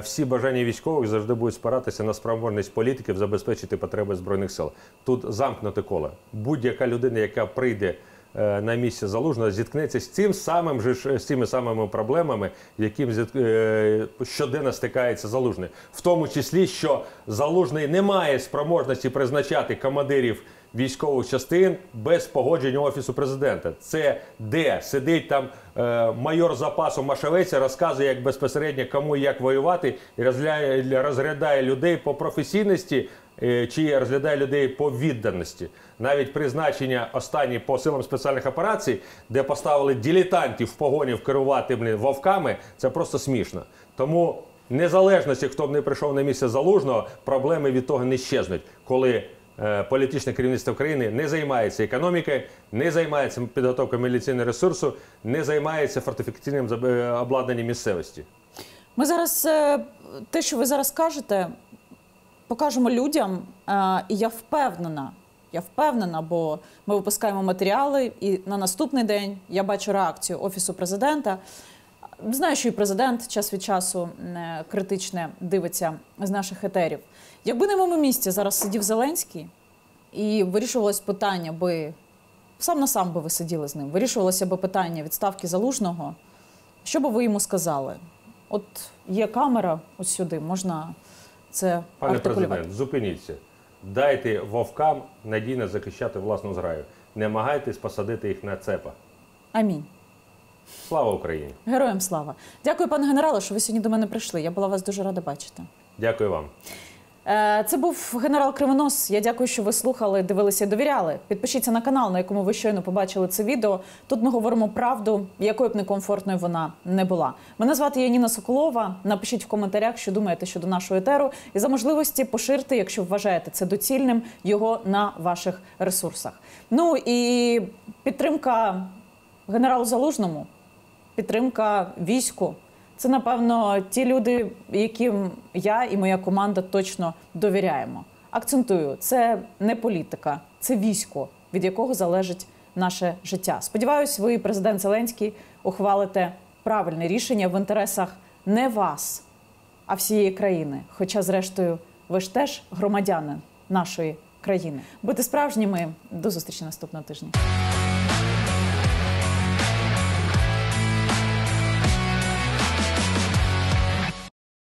всі бажання військових завжди будуть спиратися на спроможність політиків забезпечити потреби збройних сил. Тут замкнуте коло. Будь-яка людина, яка прийде е, на місце залужного, зіткнеться з цим самим же з цими самими проблемами, яким зітк- е, щоденно стикається залужний, в тому числі, що залужний не має спроможності призначати командирів військових частин без погодження офісу президента. Це де сидить там е, майор запасу Машевець, розказує, як безпосередньо кому як воювати, і розглядає, розглядає людей по професійності. е, Чи розглядає людей по відданості, навіть призначення останні по силам спеціальних операцій, де поставили дилетантів в погонів керувати блін, вовками, це просто смішно. Тому незалежності, хто б не прийшов на місце залужного, проблеми від того не щезнуть, коли політичне керівництво країни не займається економікою, не займається підготовкою міліційного ресурсу, не займається фортифікаційним е, обладнанням місцевості. Ми зараз е, те, що ви зараз кажете, покажемо людям, е, і я впевнена, Я впевнена, бо ми випускаємо матеріали, і на наступний день я бачу реакцію офісу президента. Знаю, що і президент час від часу е, критичне дивиться з наших етерів. Якби на моєму місці зараз сидів Зеленський і вирішувалось питання, би сам на сам би ви сиділи з ним, вирішувалося би питання відставки залужного. Що би ви йому сказали? От є камера ось сюди, можна це Пане артикулювати. президент, зупиніться. Дайте вовкам надійно захищати власну зграю. Не намагайтесь посадити їх на цепа. Амінь. Слава Україні! Героям слава. Дякую, пане генерале, що ви сьогодні до мене прийшли. Я була вас дуже рада бачити. Дякую вам. Е, Це був генерал Кривонос. Я дякую, що ви слухали, дивилися і довіряли. Підпишіться на канал, на якому ви щойно побачили це відео. Тут ми говоримо правду, якою б некомфортною вона не була. Мене звати Яніна Соколова. Напишіть в коментарях, що думаєте щодо нашого етеру, і за можливості поширте, якщо вважаєте це доцільним, його на ваших ресурсах. Ну і підтримка генералу Залужному, підтримка війську. Це, напевно, ті люди, яким я і моя команда точно довіряємо. Акцентую, це не політика, це військо, від якого залежить наше життя. Сподіваюсь, ви, президент Зеленський, ухвалите правильне рішення в інтересах не вас, а всієї країни. Хоча, зрештою, ви ж теж громадяни нашої країни. Будьте справжніми. До зустрічі наступного тижня.